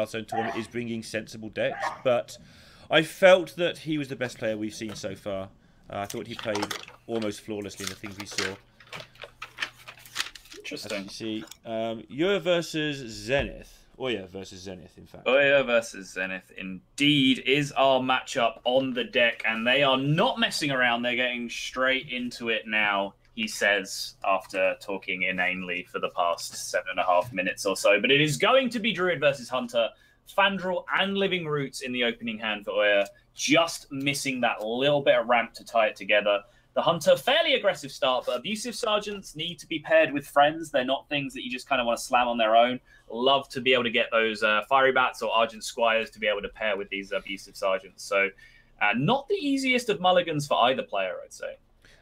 Hearthstone tournament is bringing sensible decks, but I felt that he was the best player we've seen so far. Uh, I thought he played almost flawlessly in the things we saw. Interesting. see, um, versus Zenith. Uya versus Zenith, in fact. Uya versus Zenith indeed is our matchup on the deck, and they are not messing around. They're getting straight into it now, he says, after talking inanely for the past seven and a half minutes or so. But it is going to be Druid versus Hunter, Fandral and Living Roots in the opening hand for Uya, just missing that little bit of ramp to tie it together. The Hunter, fairly aggressive start, but abusive sergeants need to be paired with friends. They're not things that you just kind of want to slam on their own. Love to be able to get those uh, fiery bats or argent squires to be able to pair with these abusive sergeants. So, uh, not the easiest of mulligans for either player, I'd say.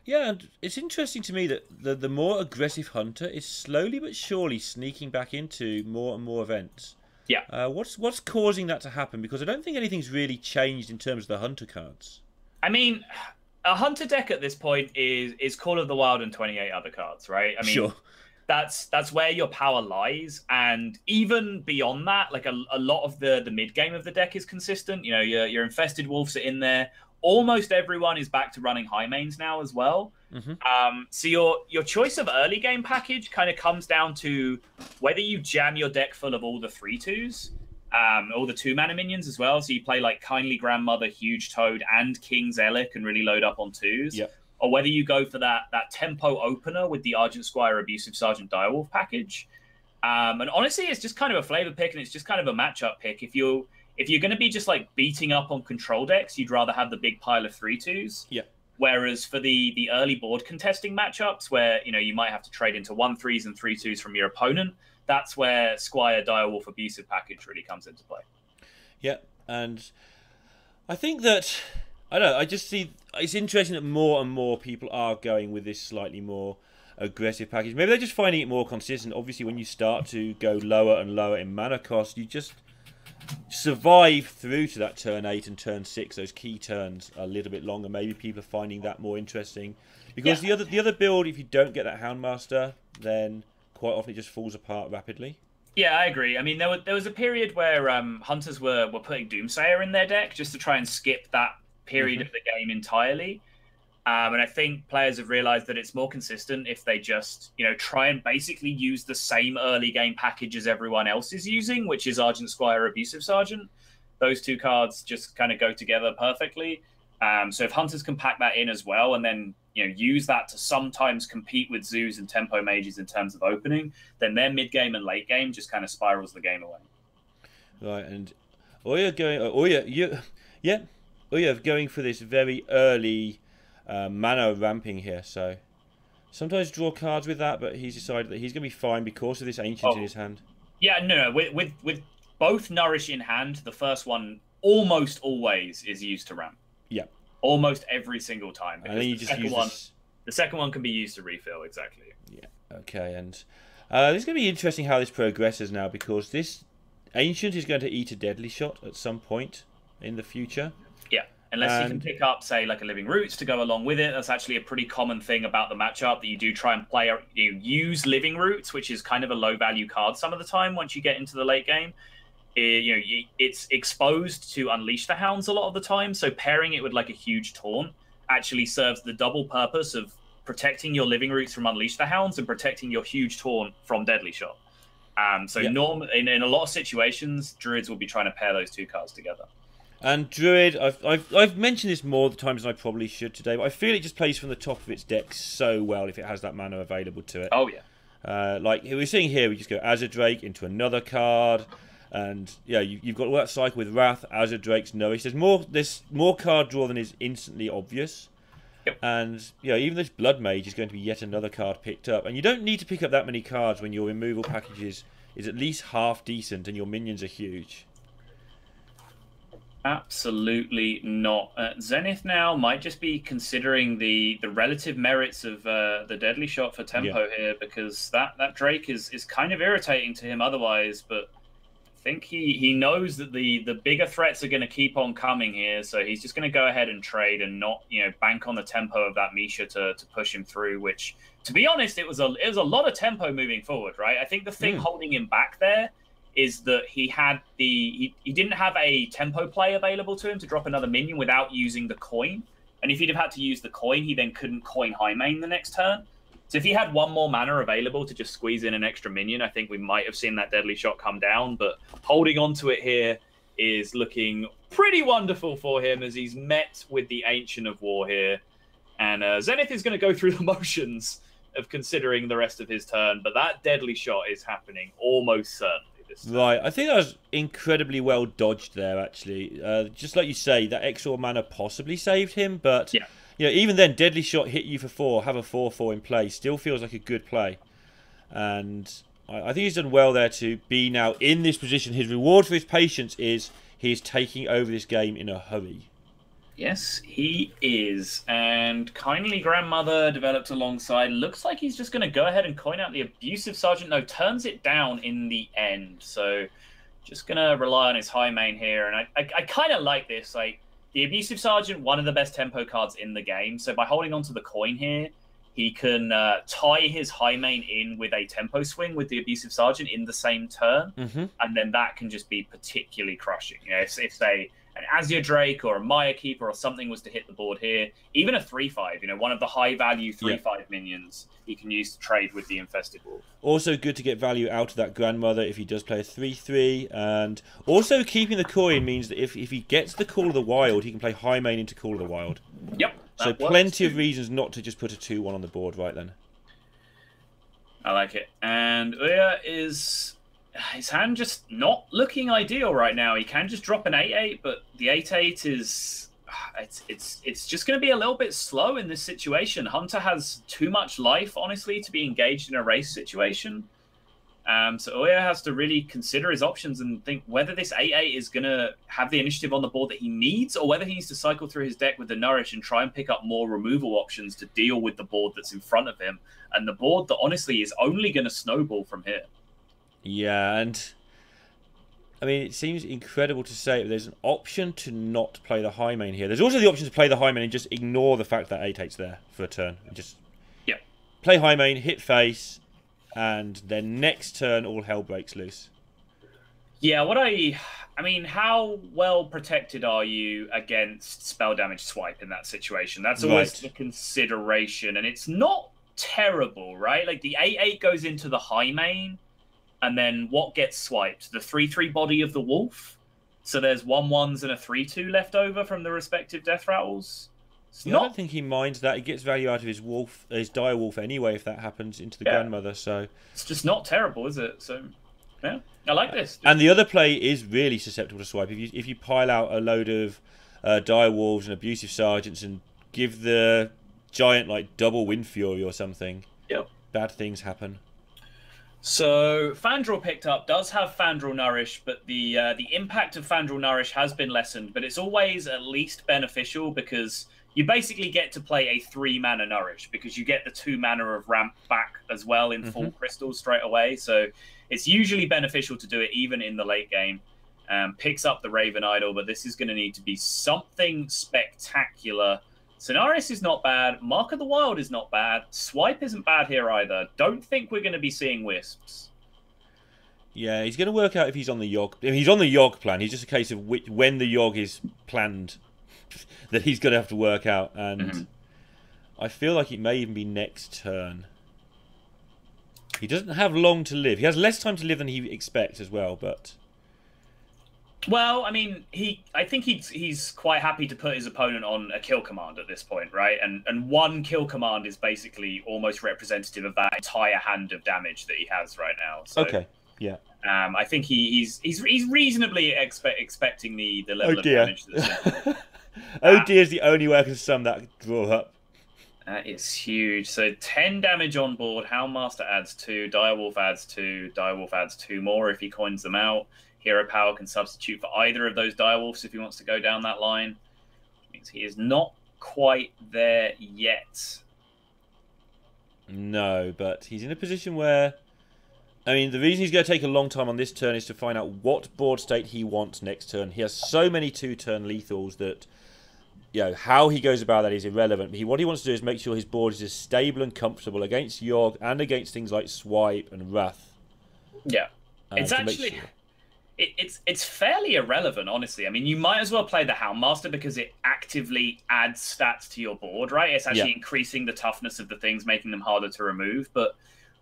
Yeah, and it's interesting to me that the the more aggressive hunter is slowly but surely sneaking back into more and more events. Yeah. Uh, what's what's causing that to happen? Because I don't think anything's really changed in terms of the hunter cards. I mean, a hunter deck at this point is is Call of the Wild and 28 other cards, right? I mean, sure. that's that's where your power lies, and even beyond that, like a, a lot of the the mid game of the deck is consistent. You know, your your infested wolves are in there. Almost everyone is back to running Highmanes now as well. Mm-hmm. Um, so your your choice of early game package kind of comes down to whether you jam your deck full of all the three twos um, all the two mana minions as well. So you play like Kindly Grandmother, Huge Toad, and King's Elekk and really load up on twos. Yep. Or whether you go for that that tempo opener with the Argent Squire Abusive Sergeant Direwolf package. Um, and honestly, it's just kind of a flavor pick and it's just kind of a matchup pick. If you if you're going to be just like beating up on control decks, you'd rather have the big pile of three twos. Yeah. Whereas for the the early board contesting matchups, where you know you might have to trade into one threes and three twos from your opponent, that's where Squire Direwolf abusive package really comes into play. Yeah, and I think that I don't know. I just see it's interesting that more and more people are going with this slightly more aggressive package. Maybe they're just finding it more consistent. Obviously, when you start to go lower and lower in mana cost, you just survive through to that turn eight and turn six. Those key turns a little bit longer. Maybe people are finding that more interesting because Yeah. the other the other build, if you don't get that Houndmaster, then quite often it just falls apart rapidly. Yeah, I agree. I mean, there was there was a period where um, hunters were were putting Doomsayer in their deck just to try and skip that period Mhm. of the game entirely. Um, and I think players have realized that it's more consistent if they just, you know, try and basically use the same early game package as everyone else is using, which is Argent Squire, Abusive Sergeant. Those two cards just kind of go together perfectly. Um, so if hunters can pack that in as well, and then you know use that to sometimes compete with zoos and tempo mages in terms of opening, then their mid game and late game just kind of spirals the game away. Right, and Uya going, oh yeah, you, yeah, Uya going for this very early uh, mana ramping here. So sometimes draw cards with that, but he's decided that he's going to be fine because of this ancient in Oh. his hand. Yeah, no, no. With, with with both nourish in hand, the first one almost always is used to ramp. Yeah. Almost every single time. And then you the just second use one, this. the second one can be used to refill exactly. Yeah. Okay, and uh, this is going to be interesting how this progresses now because this ancient is going to eat a deadly shot at some point in the future. Unless you can pick up, say, like a living roots to go along with it. That's actually a pretty common thing about the matchup that you do try and play. You use living roots, which is kind of a low value card some of the time once you get into the late game. Eh, you know, it's exposed to unleash the hounds a lot of the time. So pairing it with like a huge taunt actually serves the double purpose of protecting your living roots from unleash the hounds and protecting your huge taunt from deadly shot. Um, so Yeah. norm in, in a lot of situations, druids will be trying to pair those two cards together. And Druid, I've, I've, I've mentioned this more the times than I probably should today, but I feel it just plays from the top of its deck so well if it has that mana available to it. Oh yeah. Uh, like we're seeing here, we just go Azure Drake into another card, and yeah, you, you've got all that cycle with Wrath, Azure Drake's Nourish. There's more, there's more card draw than is instantly obvious. Yep. And yeah, even this Blood Mage is going to be yet another card picked up, and you don't need to pick up that many cards when your removal packages is at least half decent and your minions are huge. Absolutely not. Uh, Zenith now might just be considering the the relative merits of uh, the deadly shot for tempo here because that that Drake is is kind of irritating to him otherwise, but I think he he knows that the the bigger threats are going to keep on coming here, so he's just going to go ahead and trade and not you know bank on the tempo of that Misha to to push him through. Which, to be honest, it was a it was a lot of tempo moving forward, right? I think the thing Hmm. holding him back there is that he had the he, he didn't have a tempo play available to him to drop another minion without using the coin. And if he'd have had to use the coin, he then couldn't coin Highmane the next turn. So if he had one more mana available to just squeeze in an extra minion, I think we might have seen that deadly shot come down. But holding on to it here is looking pretty wonderful for him as he's met with the Ancient of War here. And uh, Zenith is going to go through the motions of considering the rest of his turn, but that deadly shot is happening almost certainly. Right, I think that was incredibly well dodged there. Actually, uh, just like you say, that extra mana possibly saved him, but yeah. you know, even then, deadly shot hit you for four, have a four-four in play, still feels like a good play, and I, I think he's done well there to be now in this position. His reward for his patience is he is taking over this game in a hurry. Yes, he is. And Kindly Grandmother developed alongside. Looks like he's just going to go ahead and coin out the Abusive Sergeant. No, turns it down in the end. So just going to rely on his Highmane here. And I, I, I kind of like this. Like, the Abusive Sergeant, one of the best tempo cards in the game. So by holding onto the coin here, he can uh, tie his Highmane in with a tempo swing with the Abusive Sergeant in the same turn. Mm-hmm. And then that can just be particularly crushing. You know, if, if they an Azure Drake or a Mire Keeper or something was to hit the board here, even a 3 5, you know, one of the high value 3 yeah. 5 minions he can use to trade with the Infested Wolf. Also, good to get value out of that Grandmother if he does play a 3 3. And also, keeping the coin means that if, if he gets the Call of the Wild, he can play Highmane into Call of the Wild. Yep. So, plenty of reasons not to just put a 2 1 on the board right then. I like it. And Uya is his hand just not looking ideal right now. He can just drop an 8-8, but the 8-8 is it's it's it's just going to be a little bit slow in this situation. Hunter has too much life, honestly, to be engaged in a race situation. Um, so Uya has to really consider his options and think whether this 8-8 is going to have the initiative on the board that he needs, or whether he needs to cycle through his deck with the Nourish and try and pick up more removal options to deal with the board that's in front of him, and the board that honestly is only going to snowball from here. Yeah, and I mean, it seems incredible to say, but there's an option to not play the Highmane here. There's also the option to play the Highmane and just ignore the fact that 8-8's there for a turn. And just yeah. play Highmane, hit face, and then next turn all hell breaks loose. Yeah, what I... I mean, how well protected are you against spell damage swipe in that situation? That's always right. the consideration, and it's not terrible, right? Like, the 8-8 goes into the Highmane and then what gets swiped? The 3 3 body of the wolf. So there's one ones and a 3 2 left over from the respective death rattles. Yeah, not... I don't think he minds that. He gets value out of his wolf, his dire wolf anyway, if that happens into the yeah. grandmother. So it's just not terrible, is it? So yeah, I like this. And the other play is really susceptible to swipe. If you if you pile out a load of uh, dire wolves and abusive sergeants and give the giant like double wind fury or something, yep. bad things happen. So Fandral picked up does have Fandral Nourish, but the uh, the impact of Fandral Nourish has been lessened. But it's always at least beneficial because you basically get to play a three mana Nourish because you get the two mana of ramp back as well in mm-hmm. full crystals straight away. So it's usually beneficial to do it even in the late game. Um, picks up the Raven Idol, but this is going to need to be something spectacular Cenarius is not bad. Mark of the Wild is not bad. Swipe isn't bad here either. Don't think we're going to be seeing Wisps. Yeah, he's going to work out if he's on the Yogg. If he's on the Yogg plan. He's just a case of which, when the Yogg is planned that he's going to have to work out. And mm-hmm. I feel like it may even be next turn. He doesn't have long to live. He has less time to live than he expects as well, but well, I mean, he. I think he's he's quite happy to put his opponent on a kill command at this point, right? And and one kill command is basically almost representative of that entire hand of damage that he has right now. So, okay. Yeah. Um, I think he, he's he's he's reasonably expe- expecting the the level oh, dear. of damage. That's oh dear is the only way I can sum that draw up. That is huge. So 10 damage on board. Houndmaster adds 2. Direwolf adds 2. Direwolf adds 2 more if he coins them out. Hero Power can substitute for either of those direwolves if he wants to go down that line. Means he is not quite there yet. No, but he's in a position where. I mean, the reason he's going to take a long time on this turn is to find out what board state he wants next turn. He has so many two-turn lethals that, you know, how he goes about that is irrelevant. He, what he wants to do is make sure his board is as stable and comfortable against Yogg and against things like Swipe and Wrath. Yeah, uh, it's actually sure. It, it's it's fairly irrelevant, honestly. I mean, you might as well play the Houndmaster because it actively adds stats to your board, right? It's actually Yeah. increasing the toughness of the things, making them harder to remove. But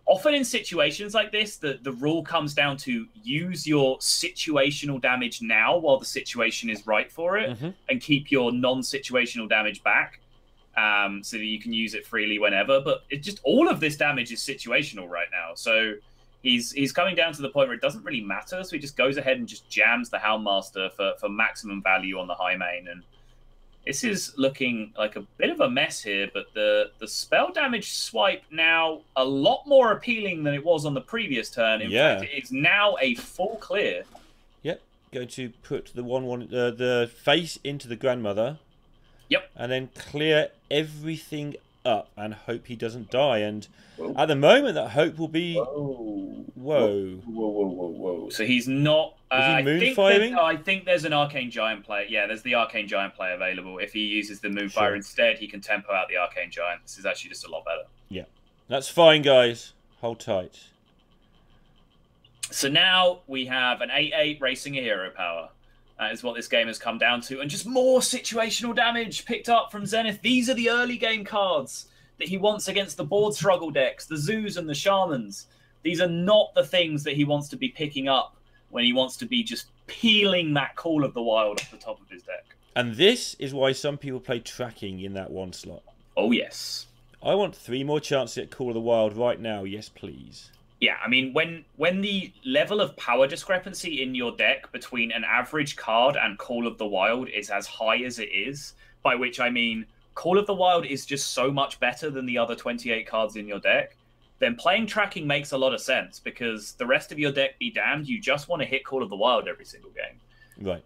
often in situations like this, the, the rule comes down to use your situational damage now while the situation is right for it, Mhm. and keep your non-situational damage back. Um, so that you can use it freely whenever, but it just all of this damage is situational right now. So he's he's coming down to the point where it doesn't really matter. So he just goes ahead and just jams the Houndmaster for, for maximum value on the Highmane. And this is looking like a bit of a mess here, but the, the spell damage swipe now a lot more appealing than it was on the previous turn. In Yeah. fact, it's now a full clear. Yep. Going to put the one one uh, the face into the grandmother. Yep. And then clear everything up and hope he doesn't die. And Whoa. at the moment, that hope will be Whoa. whoa. Whoa, whoa, whoa, whoa. So he's not. Uh, Is he I think moonfiring? that- I think there's an arcane giant play. Yeah, there's the arcane giant play available. If he uses the moonfire Sure. instead, he can tempo out the arcane giant. This is actually just a lot better. Yeah, that's fine, guys. Hold tight. So now we have an 8 8 racing a hero power. That is what this game has come down to. And just more situational damage picked up from Zenith. These are the early game cards that he wants against the board struggle decks, the zoos and the shamans. These are not the things that he wants to be picking up when he wants to be just peeling that call of the wild off the top of his deck. And this is why some people play tracking in that one slot. Oh, yes. I want three more chances at Call of the Wild right now. Yes, please. Yeah, I mean when when the level of power discrepancy in your deck between an average card and Call of the Wild is as high as it is, by which I mean Call of the Wild is just so much better than the other 28 cards in your deck, then playing tracking makes a lot of sense because the rest of your deck be damned, you just want to hit Call of the Wild every single game. Right.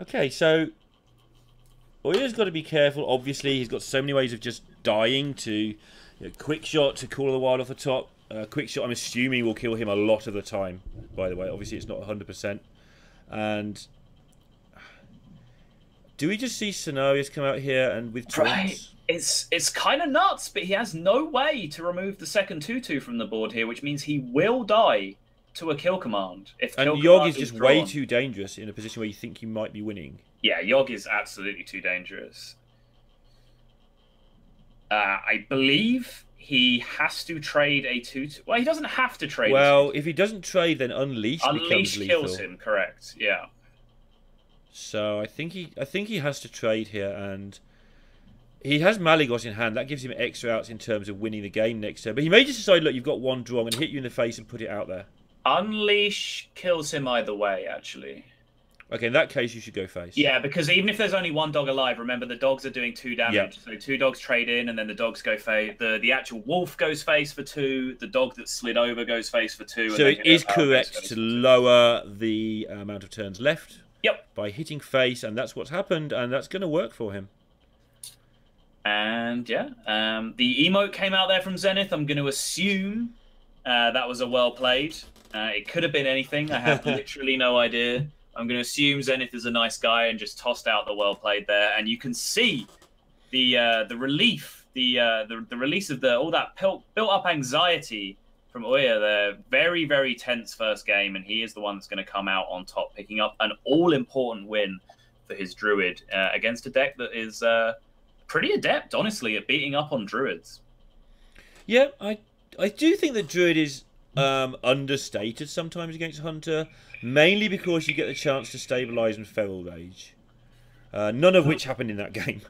Okay, so Uya's got to be careful. Obviously, he's got so many ways of just dying to know, quick shot to call the wild off the top. Uh, quick shot, I'm assuming, will kill him a lot of the time. By the way, obviously, it's not 100%. And do we just see Cenarius come out here and with? Right. It's it's kind of nuts, but he has no way to remove the second 2 2 from the board here, which means he will die to a kill command. If And kill Yogg command is just drawn. way too dangerous in a position where you think you might be winning. Yeah, Yogg is absolutely too dangerous. Uh, I believe he has to trade a 2 2. Well, he doesn't have to trade. Well, if he doesn't trade, then Unleash, 2-2. becomes Unleash lethal. kills him, correct. Yeah. So I think he, I think he has to trade here, and he has Malygos in hand. That gives him extra outs in terms of winning the game next turn. But he may just decide, look, you've got one draw, to hit you in the face and put it out there. Unleash kills him either way, actually. Okay, in that case, you should go face. Yeah, because even if there's only one dog alive, remember the dogs are doing two damage. Yeah. So two dogs trade in, and then the dogs go face. The the actual wolf goes face for two. The dog that slid over goes face for two. So it is correct to lower the amount of turns left Yep. by hitting face, and that's what's happened, and that's going to work for him. And yeah, um, the emote came out there from Zenith. I'm going to assume uh, that was a well played. Uh, it could have been anything. I have literally no idea. I'm going to assume Zenith is a nice guy and just tossed out the well played there. And you can see the uh, the relief, the, uh, the the release of the all that built built up anxiety from Uya there. Very very tense first game, and he is the one that's going to come out on top, picking up an all important win for his druid uh, against a deck that is. Uh, pretty adept, honestly, at beating up on druids. Yeah, I I do think that Druid is um, understated sometimes against Hunter, mainly because you get the chance to stabilize and feral rage, uh, none of which happened in that game.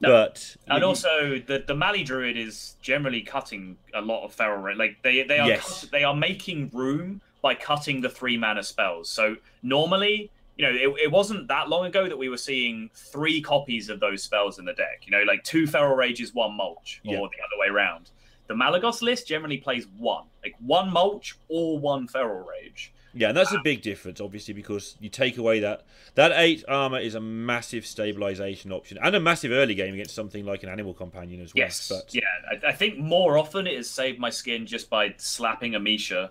No. But And also, the the Mali druid is generally cutting a lot of feral rage. Like they they are Yes. cut- they are making room by cutting the three mana spells. So normally. You know, it, it wasn't that long ago that we were seeing three copies of those spells in the deck. You know, like two Feral Rages, one Mulch, or Yeah. the other way around. The Malygos list generally plays one, like one Mulch or one Feral Rage. Yeah, and that's a big difference, obviously, because you take away that that eight armor is a massive stabilization option and a massive early game against something like an animal companion as well. Yes. but Yeah, I, I think more often it has saved my skin just by slapping Amisha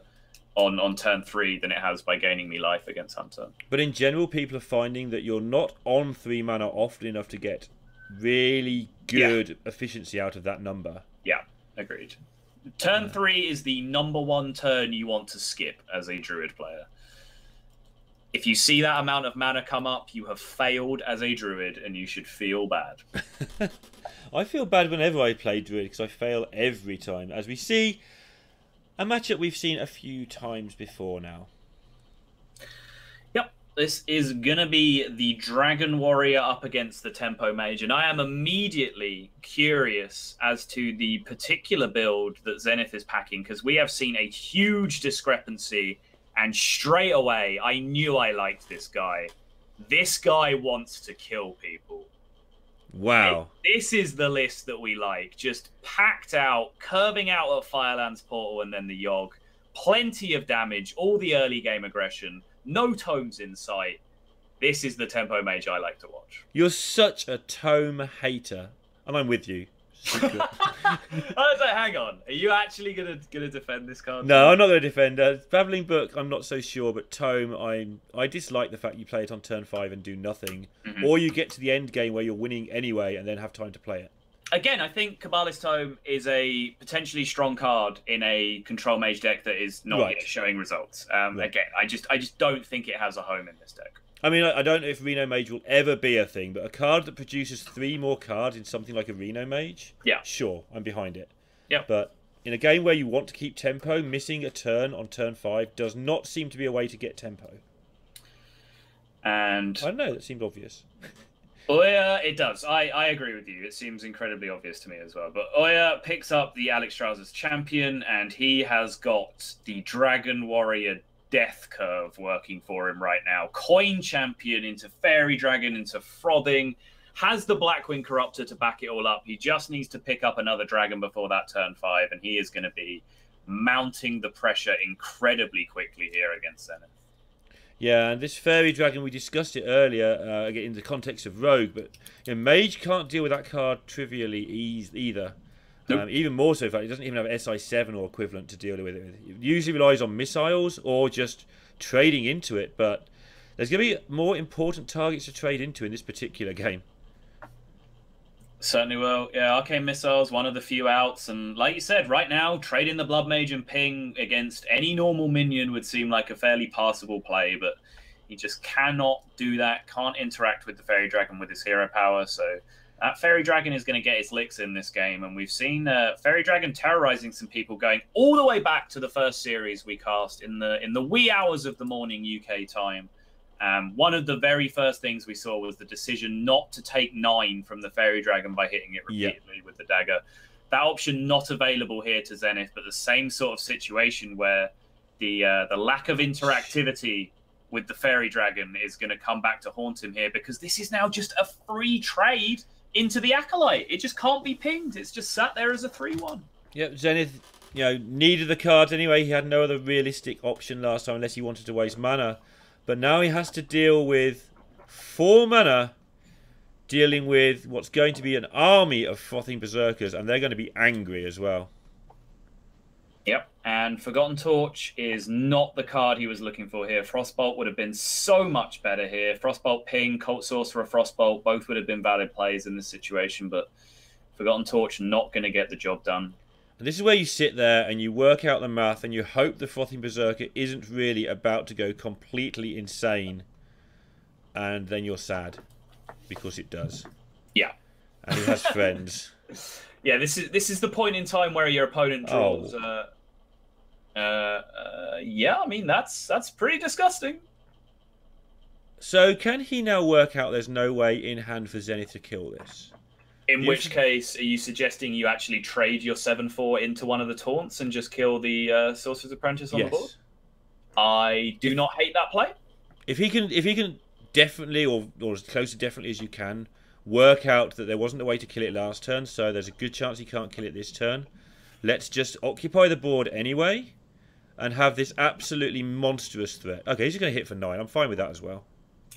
on, on turn three than it has by gaining me life against Hunter. But in general, people are finding that you're not on three mana often enough to get really good efficiency out of that number. Yeah, agreed. Turn three is the number one turn you want to skip as a druid player. If you see that amount of mana come up, you have failed as a druid, and you should feel bad. I feel bad whenever I play druid because I fail every time. As we see, a matchup we've seen a few times before now. This is gonna be the Dragon Warrior up against the Tempo Mage, and I am immediately curious as to the particular build that Zenith is packing because we have seen a huge discrepancy, and straight away I knew I liked this guy. This guy wants to kill people. Wow. This is the list that we like. Just packed out, curving out at Firelands Portal and then the Yogg. Plenty of damage, all the early game aggression, no tomes in sight. This is the tempo mage I like to watch. You're such a tome hater. And I'm with you. I was like, hang on, are you actually gonna gonna defend this card? No, I'm not going to defend. Uh, Babbling Book, I'm not so sure, but Tome, I'm I dislike the fact you play it on turn five and do nothing, Mhm. or you get to the end game where you're winning anyway and then have time to play it. Again, I think Kabbalist Tome is a potentially strong card in a control mage deck that is not Right. yet showing results. Um, Right. Again, I just I just don't think it has a home in this deck. I mean, I, I don't know if Reno Mage will ever be a thing, but a card that produces three more cards in something like a Reno Mage, Yeah. sure, I'm behind it. Yeah. But in a game where you want to keep tempo, missing a turn on turn five does not seem to be a way to get tempo. And I don't know, that seemed obvious. Uya, it does. I, I agree with you. It seems incredibly obvious to me as well. But Uya picks up the Alexstrasza's Champion, and he has got the Dragon Warrior death curve working for him right now. Coin champion into Fairy Dragon into Frothing. Has the Blackwing Corruptor to back it all up. He just needs to pick up another dragon before that turn five, and he is going to be mounting the pressure incredibly quickly here against Zenith. Yeah, and this fairy dragon, we discussed it earlier uh, in the context of rogue, but you know, mage can't deal with that card trivially eas- either. Nope. Um, even more so, in fact, it doesn't even have SI seven or equivalent to deal with it. It usually relies on missiles or just trading into it. But there's going to be more important targets to trade into in this particular game. Certainly will. Yeah, arcane missiles, one of the few outs, and like you said, right now, trading the blood mage and ping against any normal minion would seem like a fairly passable play, but he just cannot do that. Can't interact with the fairy dragon with his hero power, so that fairy dragon is going to get his licks in this game. And we've seen uh, fairy dragon terrorizing some people, going all the way back to the first series we cast in the in the wee hours of the morning UK time. Um, one of the very first things we saw was the decision not to take nine from the fairy dragon by hitting it Yeah. repeatedly with the dagger. That option not available here to Zenith, but the same sort of situation where the uh, the lack of interactivity with the fairy dragon is going to come back to haunt him here because this is now just a free trade into the acolyte. It just can't be pinged. It's just sat there as a three-one. Yep, Zenith, you know, needed the cards anyway. He had no other realistic option last time unless he wanted to waste mana. But now he has to deal with four mana, dealing with what's going to be an army of frothing berserkers, and they're going to be angry as well. Yep. And Forgotten Torch is not the card he was looking for here. Frostbolt would have been so much better here. Frostbolt Ping, Cult Sorcerer, Frostbolt, both would have been valid plays in this situation, but Forgotten Torch not going to get the job done. And this is where you sit there and you work out the math and you hope the frothing berserker isn't really about to go completely insane, and then you're sad because it does. Yeah. And he has friends. Yeah, this is this is the point in time where your opponent Oh. draws. Uh, uh, uh, yeah, I mean that's that's pretty disgusting. So can he now work out there's no way in hand for Zenith to kill this? In Yes. which case, are you suggesting you actually trade your seven four into one of the taunts and just kill the uh, Sorcerer's Apprentice on the board? yes. I do not hate that play. If he can if he can definitely or, or as close to definitely as you can work out that there wasn't a way to kill it last turn, so there's a good chance he can't kill it this turn. Let's just occupy the board anyway and have this absolutely monstrous threat. Okay, he's going to hit for nine. I'm fine with that as well.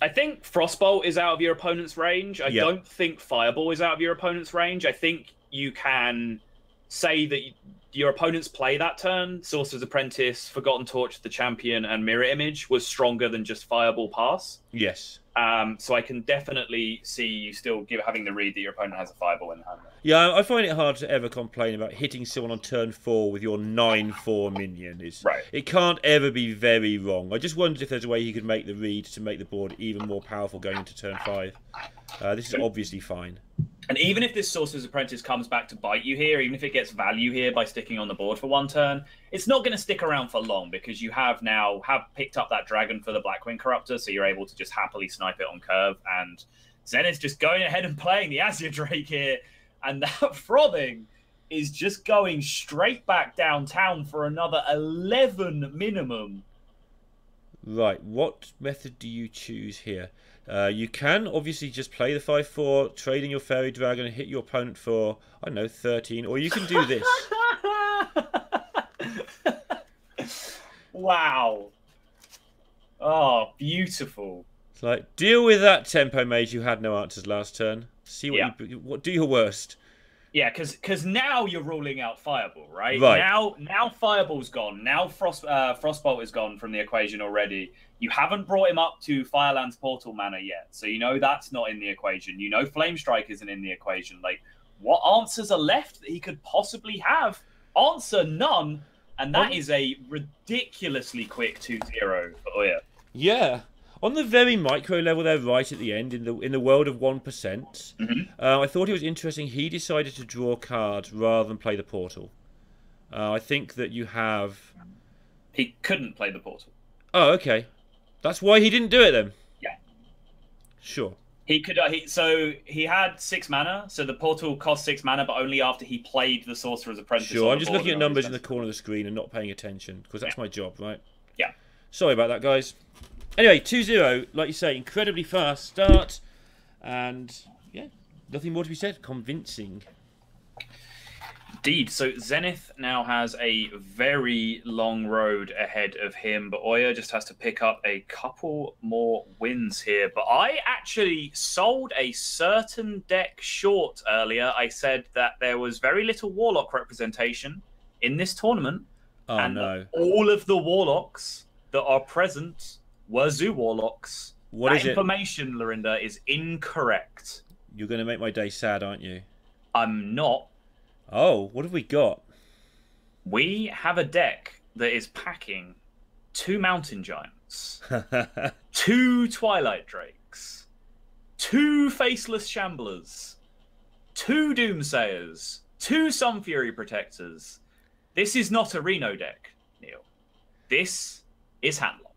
I think Frostbolt is out of your opponent's range. I Yeah. don't think Fireball is out of your opponent's range. I think you can say that you- your opponent's play that turn, Sorcerer's Apprentice, Forgotten Torch, the champion, and Mirror Image was stronger than just Fireball Pass. Yes. Um, so I can definitely see you still give, having the read that your opponent has a Fireball in hand. Yeah, I find it hard to ever complain about hitting someone on turn four with your nine four minion. It's, Right. It can't ever be very wrong. I just wondered if there's a way he could make the read to make the board even more powerful going into turn five. Uh, this is obviously fine. And even if this Sorcerer's Apprentice comes back to bite you here, even if it gets value here by sticking on the board for one turn, it's not going to stick around for long because you have now have picked up that dragon for the Blackwing Corruptor, so you're able to just happily snipe it on curve. And Zenith's just going ahead and playing the Azure Drake here, and that frothing is just going straight back downtown for another 11 minimum. Right, what method do you choose here? Uh, you can obviously just play the 5 4, trade in your Fairy Dragon, and hit your opponent for, I don't know, 13, or you can do this. wow. Oh, beautiful. It's like, deal with that tempo mage you had no answers last turn. See what Yeah. you what do your worst. Yeah, because because now you're ruling out Fireball, right? Right. Now now Fireball's gone. Now Frost uh, Frostbolt is gone from the equation already. You haven't brought him up to Fireland's Portal Manor yet, so you know that's not in the equation. You know Flame Strike isn't in the equation. Like, what answers are left that he could possibly have? Answer none, and that is a ridiculously quick 2-0 for Uya. Yeah. On the very micro level there, right at the end, in the in the world of one Mhm. uh, I thought it was interesting. He decided to draw cards rather than play the portal. Uh, I think that you have. He couldn't play the Portal. Oh, okay. That's why he didn't do it then. Yeah. Sure. He could. Uh, he, so he had six mana. So the portal cost six mana, but only after he played the Sorcerer's Apprentice. Sure. I'm just looking at numbers in the corner of the screen and not paying attention because that's my job, right? Yeah. Sorry about that, guys. Anyway, 2-0, like you say, incredibly fast start, and yeah, nothing more to be said. Convincing. Indeed. So Zenith now has a very long road ahead of him, but Uya just has to pick up a couple more wins here. But I actually sold a certain deck short earlier. I said that there was very little Warlock representation in this tournament. Oh and no. all of the Warlocks that are present were Zoo Warlocks. What that is it? information, Lorinda, is incorrect. You're going to make my day sad, aren't you? I'm not. Oh, what have we got? We have a deck that is packing two Mountain Giants, two Twilight Drakes, two Faceless Shamblers, two Doomsayers, two Sun Fury Protectors. This is not a Reno deck, Neil. This is Handlock.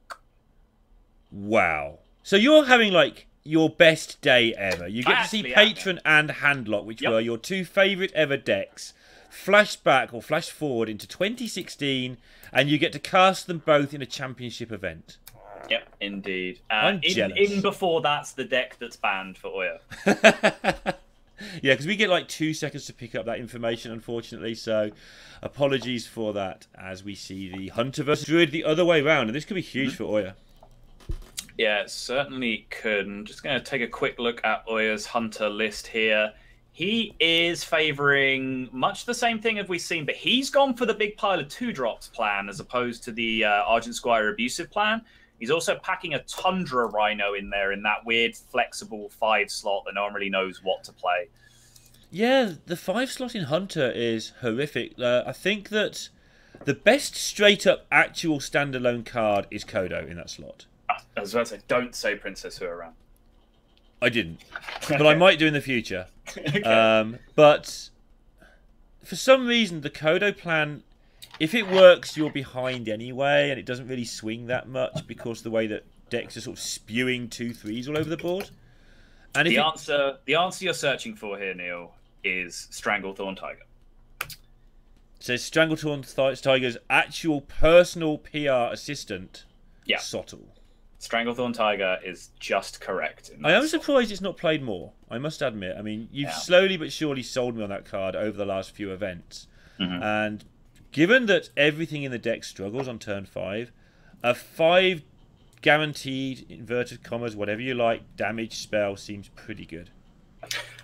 Wow. So you're having like your best day ever. You get I to see actually am, yeah. Patron and Handlock, which Yep. were your two favourite ever decks, flash back or flash forward into 2016, and you get to cast them both in a championship event. Yep, indeed. Uh, I'm in, jealous. in before that's the deck that's banned for Uya. yeah, because we get like two seconds to pick up that information, unfortunately. So, apologies for that. As we see the Hunter versus Druid the other way round, and this could be huge for Uya. Yeah, certainly could. I'm just going to take a quick look at Uya's hunter list here. He is favouring much the same thing as we've seen, but he's gone for the big pile of two drops plan as opposed to the uh, Argent Squire abusive plan. He's also packing a Tundra Rhino in there in that weird flexible five slot that no one really knows what to play. Yeah, the five slot in Hunter is horrific. Uh, I think that the best straight up actual standalone card is Kodo in that slot. I was about to say, don't say Princess Huhuran. I didn't, but I might do in the future. okay. Um, but for some reason, the Kodo plan, if it works, you're behind anyway, and it doesn't really swing that much because the way that decks are sort of spewing two threes all over the board. And the it- answer, the answer you're searching for here, Neil, is Stranglethorn Tiger. says Strangletorn Th- Tiger's actual personal PR assistant, Yeah. Sottle. Stranglethorn Tiger is just correct. I am surprised it's not played more. I must admit. I mean, you've Yeah. slowly but surely sold me on that card over the last few events, Mhm. and given that everything in the deck struggles on turn five, a five guaranteed inverted commas, whatever you like, damage spell seems pretty good.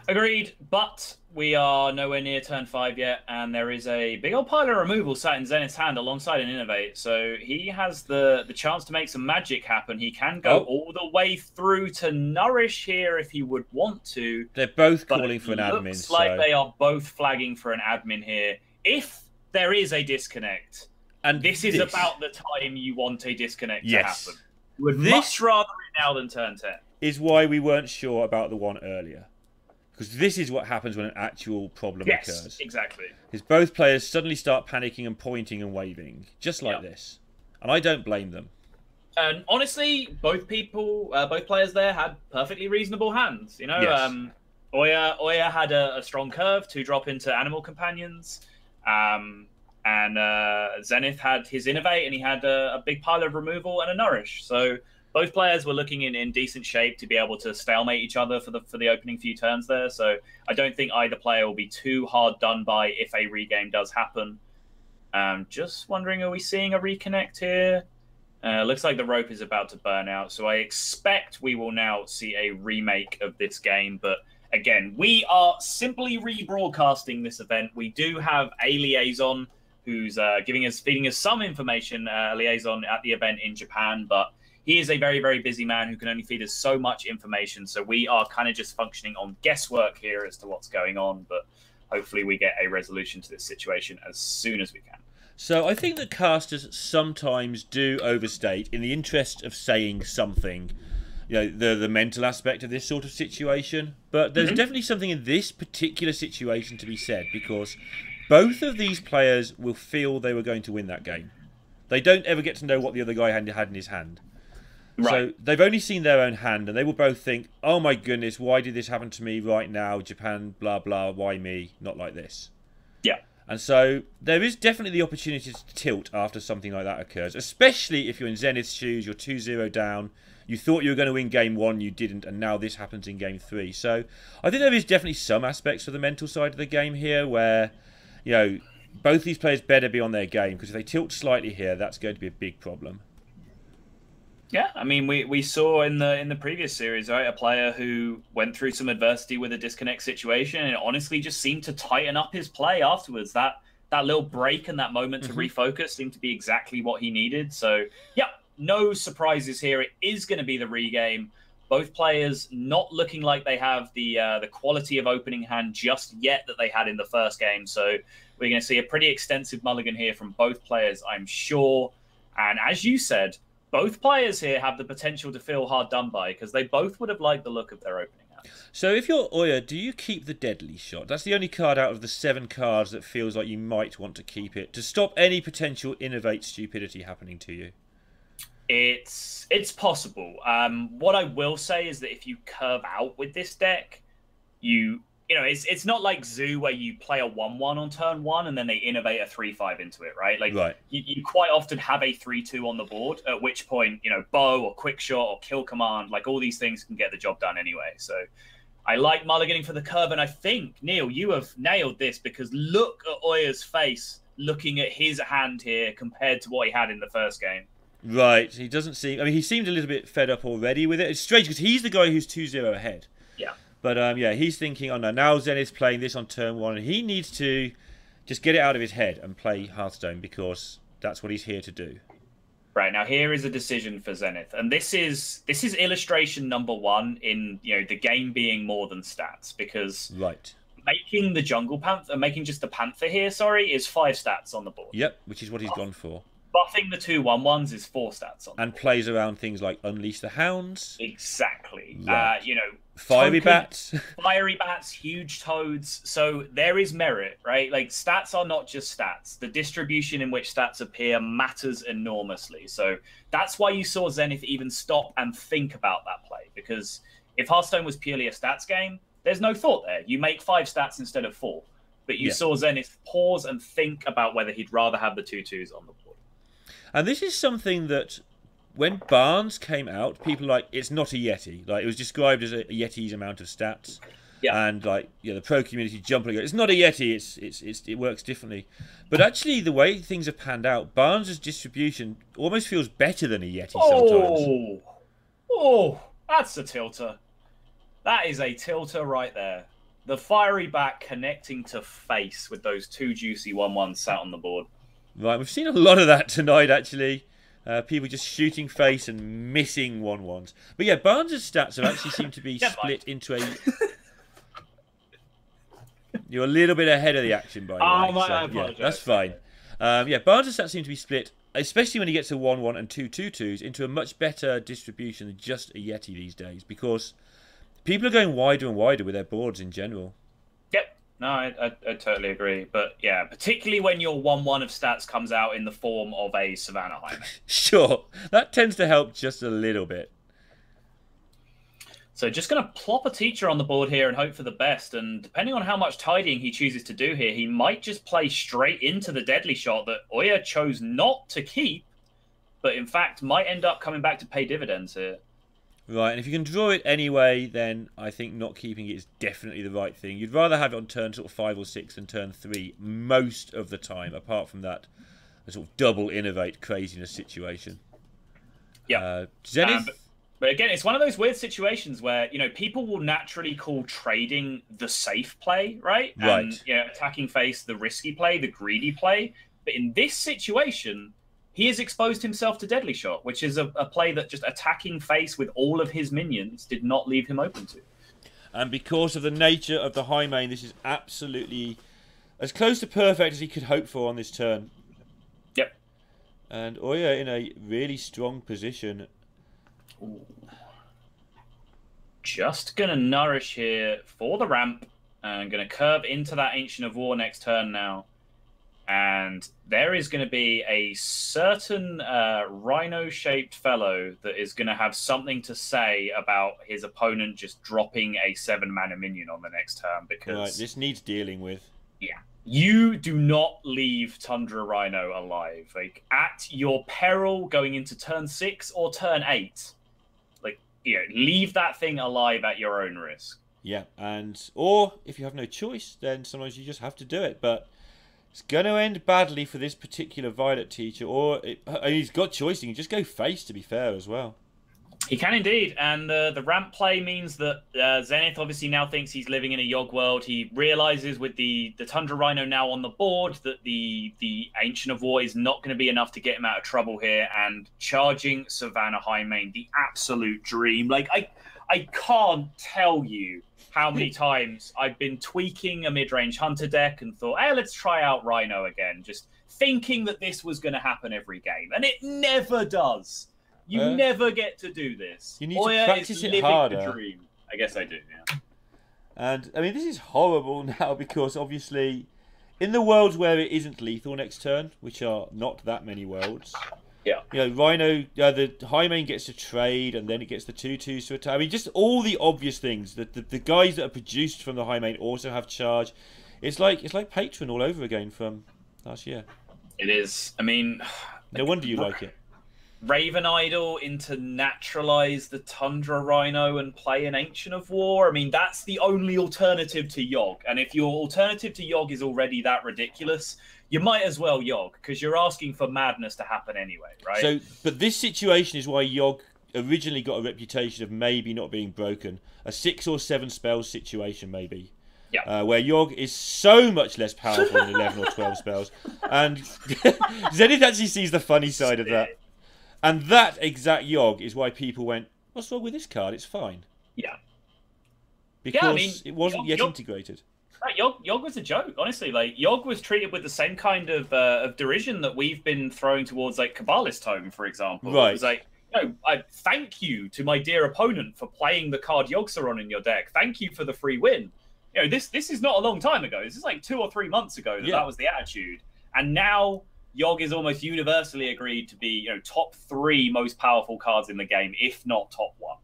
Agreed, but we are nowhere near turn five yet, and there is a big old pile of removal sat in Zenith's hand alongside an Innervate, So he has the the chance to make some magic happen. He can go Oh. all the way through to Nourish here if he would want to. They're both calling for an looks admin. So. like they are both flagging for an admin here. If there is a disconnect, and this is about the time you want a disconnect Yes. to happen. You would This- much rather it now than turn ten. is why we weren't sure about the one earlier. Because this is what happens when an actual problem Yes, occurs. exactly. Is both players suddenly start panicking and pointing and waving, just like Yeah. this. And I don't blame them. And honestly, both people, uh, both players there had perfectly reasonable hands. You know, Yes. um, Uya Uya had a, a strong curve to drop into animal companions, um, and uh, Zenith had his Innervate, and he had a, a big pile of removal and a nourish. So both players were looking in, in decent shape to be able to stalemate each other for the for the opening few turns there. So I don't think either player will be too hard done by if a regame does happen. Um, just wondering, are we seeing a reconnect here? Uh, looks like the rope is about to burn out, so I expect we will now see a remake of this game. But again, we are simply rebroadcasting this event. We do have a liaison who's uh, giving us, feeding us some information, uh, liaison at the event in Japan, but he is a very, very busy man who can only feed us so much information. So we are kind of just functioning on guesswork here as to what's going on. But hopefully, we get a resolution to this situation as soon as we can. So I think that casters sometimes do overstate in the interest of saying something, you know, the the mental aspect of this sort of situation. But there's Mhm. definitely something in this particular situation to be said because both of these players will feel they were going to win that game. They don't ever get to know what the other guy had in his hand. So they've only seen their own hand, and they will both think, "Oh my goodness, why did this happen to me right now? Japan, blah blah. Why me? Not like this." Yeah. And so there is definitely the opportunity to tilt after something like that occurs, especially if you're in Zenith's shoes, you're 2-0 down, you thought you were going to win game one, you didn't, and now this happens in game three. So I think there is definitely some aspects of the mental side of the game here where, you know, both these players better be on their game because if they tilt slightly here, that's going to be a big problem. Yeah, I mean, we, we saw in the in the previous series, right, a player who went through some adversity with a disconnect situation, and it honestly just seemed to tighten up his play afterwards. That that little break and that moment to Mhm. refocus seemed to be exactly what he needed. So, yeah, no surprises here. It is going to be the regame. Both players not looking like they have the uh, the quality of opening hand just yet that they had in the first game. So we're going to see a pretty extensive mulligan here from both players, I'm sure. And as you said, both players here have the potential to feel hard done by because they both would have liked the look of their opening hands. So if you're Uya, do you keep the deadly shot? That's the only card out of the seven cards that feels like you might want to keep it to stop any potential Innervate stupidity happening to you. It's it's possible. Um, what I will say is that if you curve out with this deck, you you know it's it's not like Zoo where you play a one one on turn one and then they innervate a three five into it, right? Like Right. you, you quite often have a 3-2 on the board at which point you know bow or quick shot or kill command like all these things can get the job done anyway so i like mulliganing for the curve and i think neil you have nailed this because look at uya's face looking at his hand here compared to what he had in the first game Right. He doesn't seem. I mean, he seemed a little bit fed up already with it. It's strange because he's the guy who's 2-0 ahead. Yeah. But um, yeah, he's thinking, oh no, now Zenith's playing this on turn one, and he needs to just get it out of his head and play Hearthstone because that's what he's here to do. right now here is a decision for zenith and this is this is illustration number one in you know the game being more than stats because Right. making the jungle panther making just the panther here sorry is five stats on the board Yep. Which is what he's gone for, buffing the two one ones is four stats on. and plays around things like Unleash the Hounds, exactly. Right. Uh, you know, Fiery Bats. fiery bats, huge toads. So there is merit, right? Like stats are not just stats. The distribution in which stats appear matters enormously. So that's why you saw Zenith even stop and think about that play because if Hearthstone was purely a stats game, there's no thought there. You make five stats instead of four. But you Yeah. saw Zenith pause and think about whether he'd rather have the two twos on the board. And this is something that when Barnes came out, people were like it's not a Yeti. Like it was described as a Yeti's amount of stats. Yeah. And like you know, the pro community jumping, it's not a Yeti. It's, it's it's it works differently. But actually, the way things have panned out, Barnes' distribution almost feels better than a Yeti oh. sometimes. Oh, oh, that's a tilter. That is a tilter right there. the fiery back connecting to face with those two juicy one ones sat on the board. Right, we've seen a lot of that tonight actually. Uh, people just shooting face and missing one ones. But yeah, Barnes' stats have actually seemed to be split into a. You're a little bit ahead of the action, by the Oh, way. my- so, I yeah, that's fine. Um, yeah, Barnes' stats seem to be split, especially when he gets to 1 1 and 2 2 2s, into a much better distribution than just a Yeti these days because people are going wider and wider with their boards in general. No, I, I, I totally agree. But yeah, particularly when your 1 1 of stats comes out in the form of a Savannah Highmane. Sure, that tends to help just a little bit. So just going to plop a teacher on the board here and hope for the best. And depending on how much tidying he chooses to do here, he might just play straight into the deadly shot that Uya chose not to keep, but in fact might end up coming back to pay dividends here. Right, and if you can draw it anyway, then I think not keeping it is definitely the right thing. You'd rather have it on turn sort of five or six than turn three most of the time, apart from that sort of double Innervate craziness situation. Yeah. Uh, Zenith, Um, but, but again, it's one of those weird situations where you know people will naturally call trading the safe play, right? And Right. you know, attacking face the risky play, the greedy play. But in this situation, he has exposed himself to deadly shot, which is a, a play that just attacking face with all of his minions did not leave him open to. and because of the nature of the Highmane, this is absolutely as close to perfect as he could hope for on this turn. Yep. And Uya in a really strong position. Just gonna nourish here for the ramp and gonna curve into that Ancient of War next turn now. And there is going to be a certain uh, rhino shaped fellow that is going to have something to say about his opponent just dropping a seven mana minion on the next turn because Right, this needs dealing with. Yeah, you do not leave Tundra Rhino alive. Like at your peril going into turn six or turn eight. Like, you know, leave that thing alive at your own risk. Yeah, and or if you have no choice, then sometimes you just have to do it. But it's going to end badly for this particular Violet teacher. Or it, he's got choice; he can just go face. To be fair, as well. He can indeed, and uh, the ramp play means that uh, Zenith obviously now thinks he's living in a Yogg world. He realizes with the the Tundra Rhino now on the board that the the Ancient of War is not going to be enough to get him out of trouble here, and charging Savannah Highmane, the absolute dream. Like I, I can't tell you how many times I've been tweaking a mid range hunter deck and thought, hey, let's try out Rhino again, just thinking that this was going to happen every game, and it never does. You Uh, never get to do this. you need to Uya practice is it living harder. the dream. I guess I do. Yeah. And I mean, this is horrible now because obviously, in the worlds where it isn't lethal next turn, which are not that many worlds. You know, Rhino, uh, the Highmane gets to trade, and then it gets the two twos to attack. I mean, just all the obvious things that the, the guys that are produced from the Highmane also have charge. It's like it's like Patron all over again from last year. It is. I mean, No wonder you like it. Raven Idol into naturalize the Tundra Rhino and play an Ancient of War. I mean, that's the only alternative to Yogg. And if your alternative to Yogg is already that ridiculous, you might as well Yogg because you're asking for madness to happen anyway, right? So, but this situation is why Yogg originally got a reputation of maybe not being broken. A six or seven spells situation, maybe. Yeah. Uh, where Yogg is so much less powerful than 11 or 12 spells. And Zenith actually sees the funny side of that. And that exact Yogg is why people went, What's wrong with this card? It's fine. Yeah. Because Yeah, I mean, it wasn't Yogg- yet Yogg- integrated. Yogg, Yogg was a joke, honestly. Like Yogg was treated with the same kind of uh, of derision that we've been throwing towards like Cabalist Tome, for example. Right. It was like, you know, I thank you to my dear opponent for playing the card Yogg-Saron in your deck. Thank you for the free win. You know, this this is not a long time ago. This is like two or three months ago that Yeah. that was the attitude. And now Yogg is almost universally agreed to be, you know, top three most powerful cards in the game, if not top one.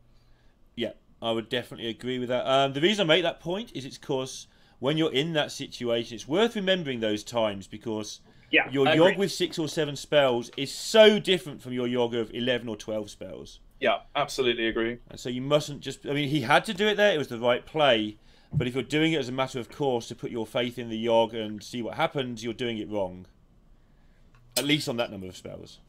Yeah, I would definitely agree with that. Um, the reason I make that point is it's because when you're in that situation, it's worth remembering those times because Yeah, your I Yogg with six or seven spells is so different from your Yogg of 11 or 12 spells. Yeah, absolutely agree. And so you mustn't just. I mean, he had to do it there, it was the right play. But if you're doing it as a matter of course to put your faith in the Yogg and see what happens, you're doing it wrong. At least on that number of spells.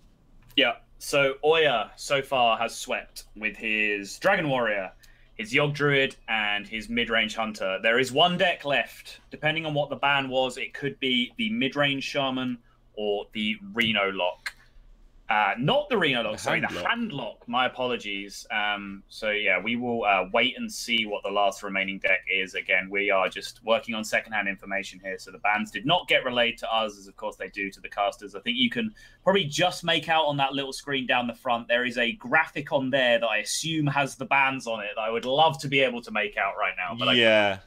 Yeah. So Uya so far has swept with his Dragon Warrior. his Yogg Druid, and his mid range Hunter. There is one deck left. Depending on what the ban was, it could be the mid range Shaman or the Reno Lock. Uh, not the Reno lock, The sorry, hand the lock. hand lock. My apologies. Um, so yeah, we will uh, wait and see what the last remaining deck is. Again, we are just working on secondhand information here, so the bands did not get relayed to us, as of course they do to the casters. I think you can probably just make out on that little screen down the front. There is a graphic on there that I assume has the bands on it. That I would love to be able to make out right now, but I yeah.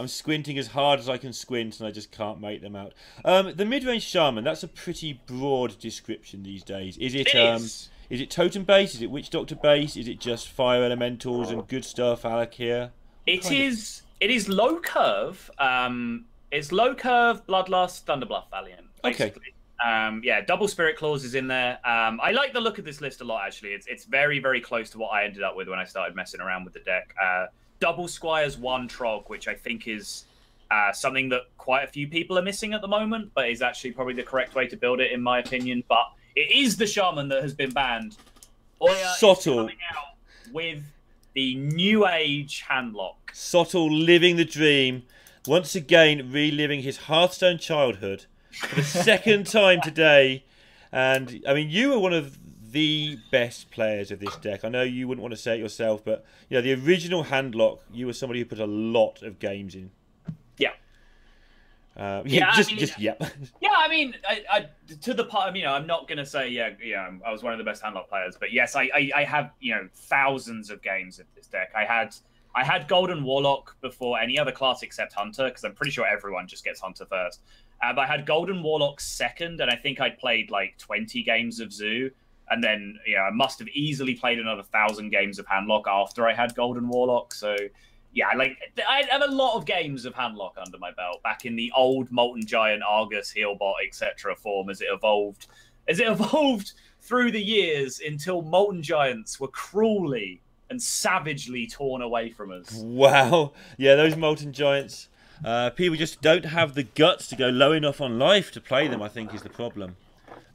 I'm squinting as hard as I can squint, and I just can't make them out. Um, the mid-range shaman. That's a pretty broad description these days. Is it? It um, is. Is it totem base? Is it witch doctor base? Is it just fire elementals and good stuff? Alec here. It kind of- is. It is low curve. Um, it's low curve. Bloodlust, Thunder Bluff, Valiant. Okay. Um, yeah, double spirit claws is in there. Um, I like the look of this list a lot. Actually, it's it's very very close to what I ended up with when I started messing around with the deck. Uh, double squires, one trog, which I think is uh, something that quite a few people are missing at the moment, but is actually probably the correct way to build it in my opinion. But it is the shaman that has been banned. Uya is Subtle. coming out with the new age handlock. Sottle living the dream, once again reliving his Hearthstone childhood for the second time today. And I mean, you were one of the best players of this deck. I know you wouldn't want to say it yourself, but you know the original handlock. You were somebody who put a lot of games in. Yeah. Uh, Yeah, I just mean, just yep. Yeah, I mean, I, I to the part. You know, I'm not gonna say yeah, yeah, I was one of the best handlock players, but yes, I, I, I have you know thousands of games of this deck. I had I had Golden Warlock before any other class except Hunter, because I'm pretty sure everyone just gets Hunter first. But I had Golden Warlock second, and I think I'd played like 20 games of Zoo, and then know I must have easily played another thousand games of Handlock after I had Golden Warlock. So yeah, like I have a lot of games of Handlock under my belt back in the old Molten Giant, Argus, Healbot, etc. form as it evolved, as it evolved through the years until Molten Giants were cruelly and savagely torn away from us. Wow. Yeah, those molten giants. Uh, people just don't have the guts to go low enough on life to play them. I think is the problem.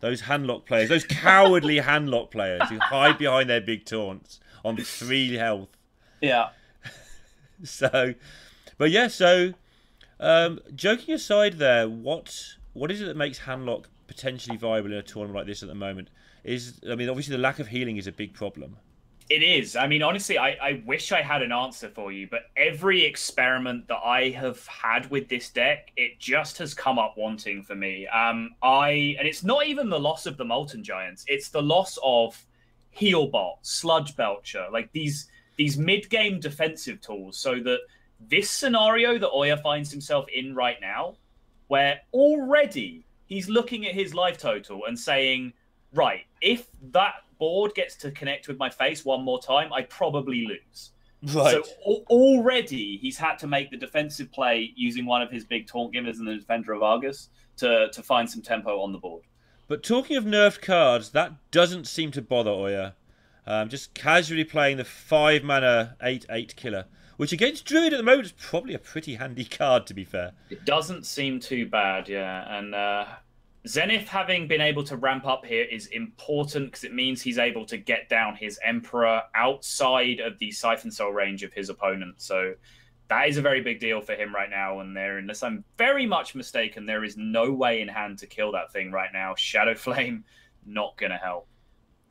Those handlock players, those cowardly handlock players who hide behind their big taunts on three health. Yeah. So, but yeah. So, um, joking aside, there, what what is it that makes handlock potentially viable in a tournament like this at the moment? Is I mean, obviously the lack of healing is a big problem. It is. I mean, honestly, I, I wish I had an answer for you, but every experiment that I have had with this deck, it just has come up wanting for me. Um, I and it's not even the loss of the Molten Giants; it's the loss of Healbot, Sludge Belcher, like these these mid game defensive tools, so that this scenario that Uya finds himself in right now, where already he's looking at his life total and saying, right, if that board gets to connect with my face one more time, I probably lose. Right. So al- already he's had to make the defensive play using one of his big taunt givers and the defender of Argus to to find some tempo on the board. But talking of nerfed cards, that doesn't seem to bother Uya. Um, just casually playing the five mana eight eight killer, which against Druid at the moment is probably a pretty handy card to be fair. It doesn't seem too bad, yeah. And uh, Zenith having been able to ramp up here is important because it means he's able to get down his Emperor outside of the Siphon Soul range of his opponent. So that is a very big deal for him right now. And there, unless I'm very much mistaken, there is no way in hand to kill that thing right now. Shadow Flame not gonna help.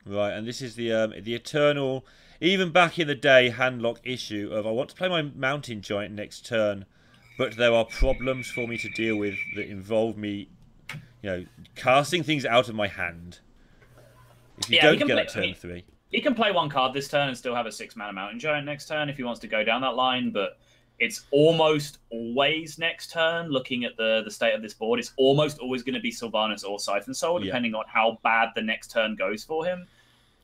Right, and this is the um, the eternal, even back in the day, handlock issue of I want to play my mountain giant next turn, but there are problems for me to deal with that involve me, you know, casting things out of my hand. If you Yeah, don't get play- at turn mean- three, He can play one card this turn and still have a six mana Mountain Giant next turn if he wants to go down that line, but it's almost always next turn. Looking at the the state of this board, it's almost always going to be Sylvanas or Siphon Soul, Yeah. depending on how bad the next turn goes for him.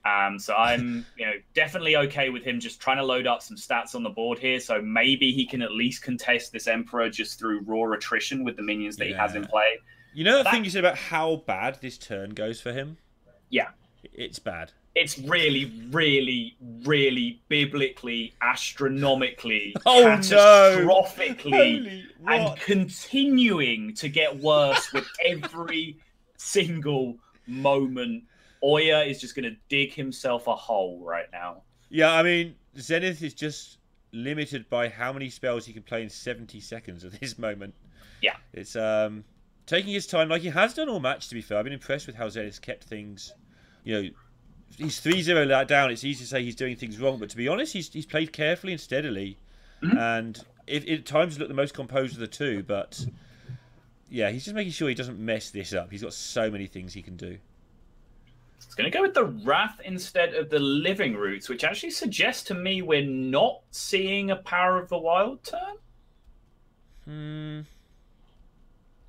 Um, so I'm, you know, definitely okay with him just trying to load up some stats on the board here. So maybe he can at least contest this Emperor just through raw attrition with the minions that he has in play. You know that, That- thing you said about how bad this turn goes for him. Yeah. It's bad. it's really, really, really biblically, astronomically, Oh, catastrophically, Holy and continuing to get worse with every single moment. Uya is just going to dig himself a hole right now. Yeah, I mean, Zenith is just limited by how many spells he can play in 70 seconds at this moment. Yeah. It's um, taking his time, like he has done all match, to be fair. I've been impressed with how Zenith's kept things, you know, he's 3 0 down. It's easy to say he's doing things wrong, but to be honest, he's, he's played carefully and steadily. Mm-hmm. And it, it, at times looked the most composed of the two, but yeah, he's just making sure he doesn't mess this up. He's got so many things he can do. It's going to go with the Wrath instead of the Living Roots, which actually suggests to me we're not seeing a Power of the Wild turn. Hmm.